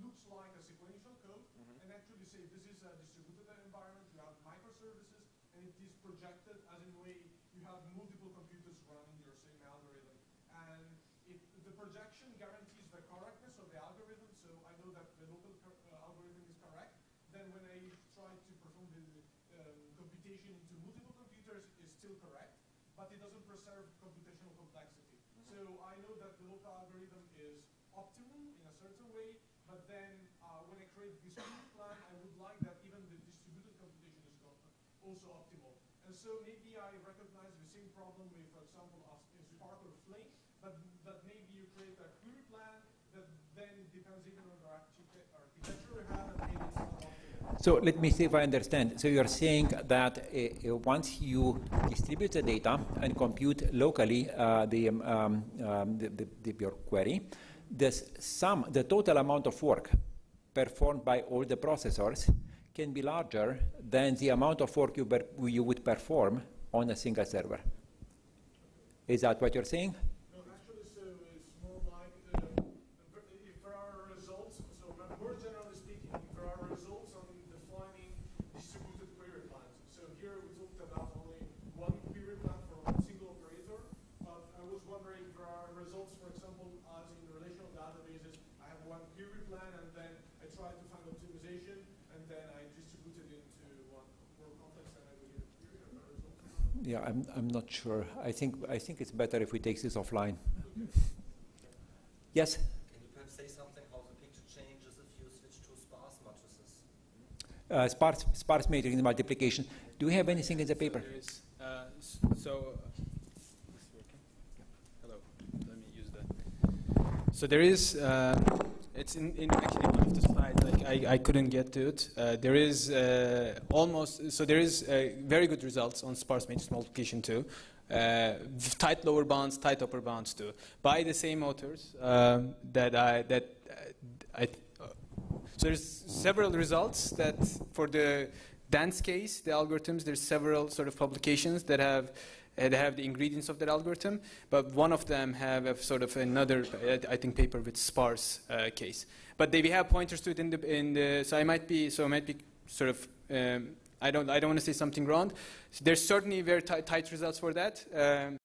looks like a sequential code, and actually say this is a distributed environment. You have microservices, and it is projected as in way you have multiple computers running your same algorithm, and it, the projection guarantees the correctness of the algorithm. So I know that the local uh, algorithm is correct. Then when I try to perform the um, computation into multiple computers, it's still correct, but it doesn't preserve computational complexity. So I know that the local algorithm is optimum in a certain way, but then uh, when I create this new plan, I would like that even the distributed computation is co- also optimal. And so maybe I recognize the same problem with, for example, in Spark or Flink, but but maybe you create a query plan that then depends even on the architecture. So let me see if I understand. So you're saying that uh, once you distribute the data and compute locally uh, the, um, um, the, the, the, your query, the sum, the total amount of work performed by all the processors can be larger than the amount of work you, you would perform on a single server. Is that what you're saying? No, actually, so it's more like uh, if there are results, so more generally speaking, if there are results on defining distributed query plans. So here we talked about only one query plan for one single operator, but I was wondering if there are results, for example, as in relational databases, I have one query plan and then I try to find optimization and then I distribute it into one more complex and I will get a query. Are there results? Yeah, I'm, I'm not sure. I think, I think it's better if we take this offline. Yes? Can you perhaps say something how the picture changes if you switch to sparse matrices? Uh, sparse, sparse matrix multiplication. Do you have anything in the paper? There is, uh, so, uh, this working? hello, let me use that. So there is, uh, it's in, in actually one of the slides, like I, I couldn't get to it. Uh, there is uh, almost, so there is uh, very good results on sparse matrix multiplication too. Uh, tight lower bounds, tight upper bounds too, by the same authors um, that I that uh, I so there's several results that for the dense case, the algorithms, there's several sort of publications that have uh, that have the ingredients of that algorithm, but one of them have a sort of another, uh, I think, paper with sparse uh, case. But they we have pointers to it in the in the. So I might be so I might be sort of. Um, I don't I don't want to say something wrong. There's certainly very tight, tight results for that. Um,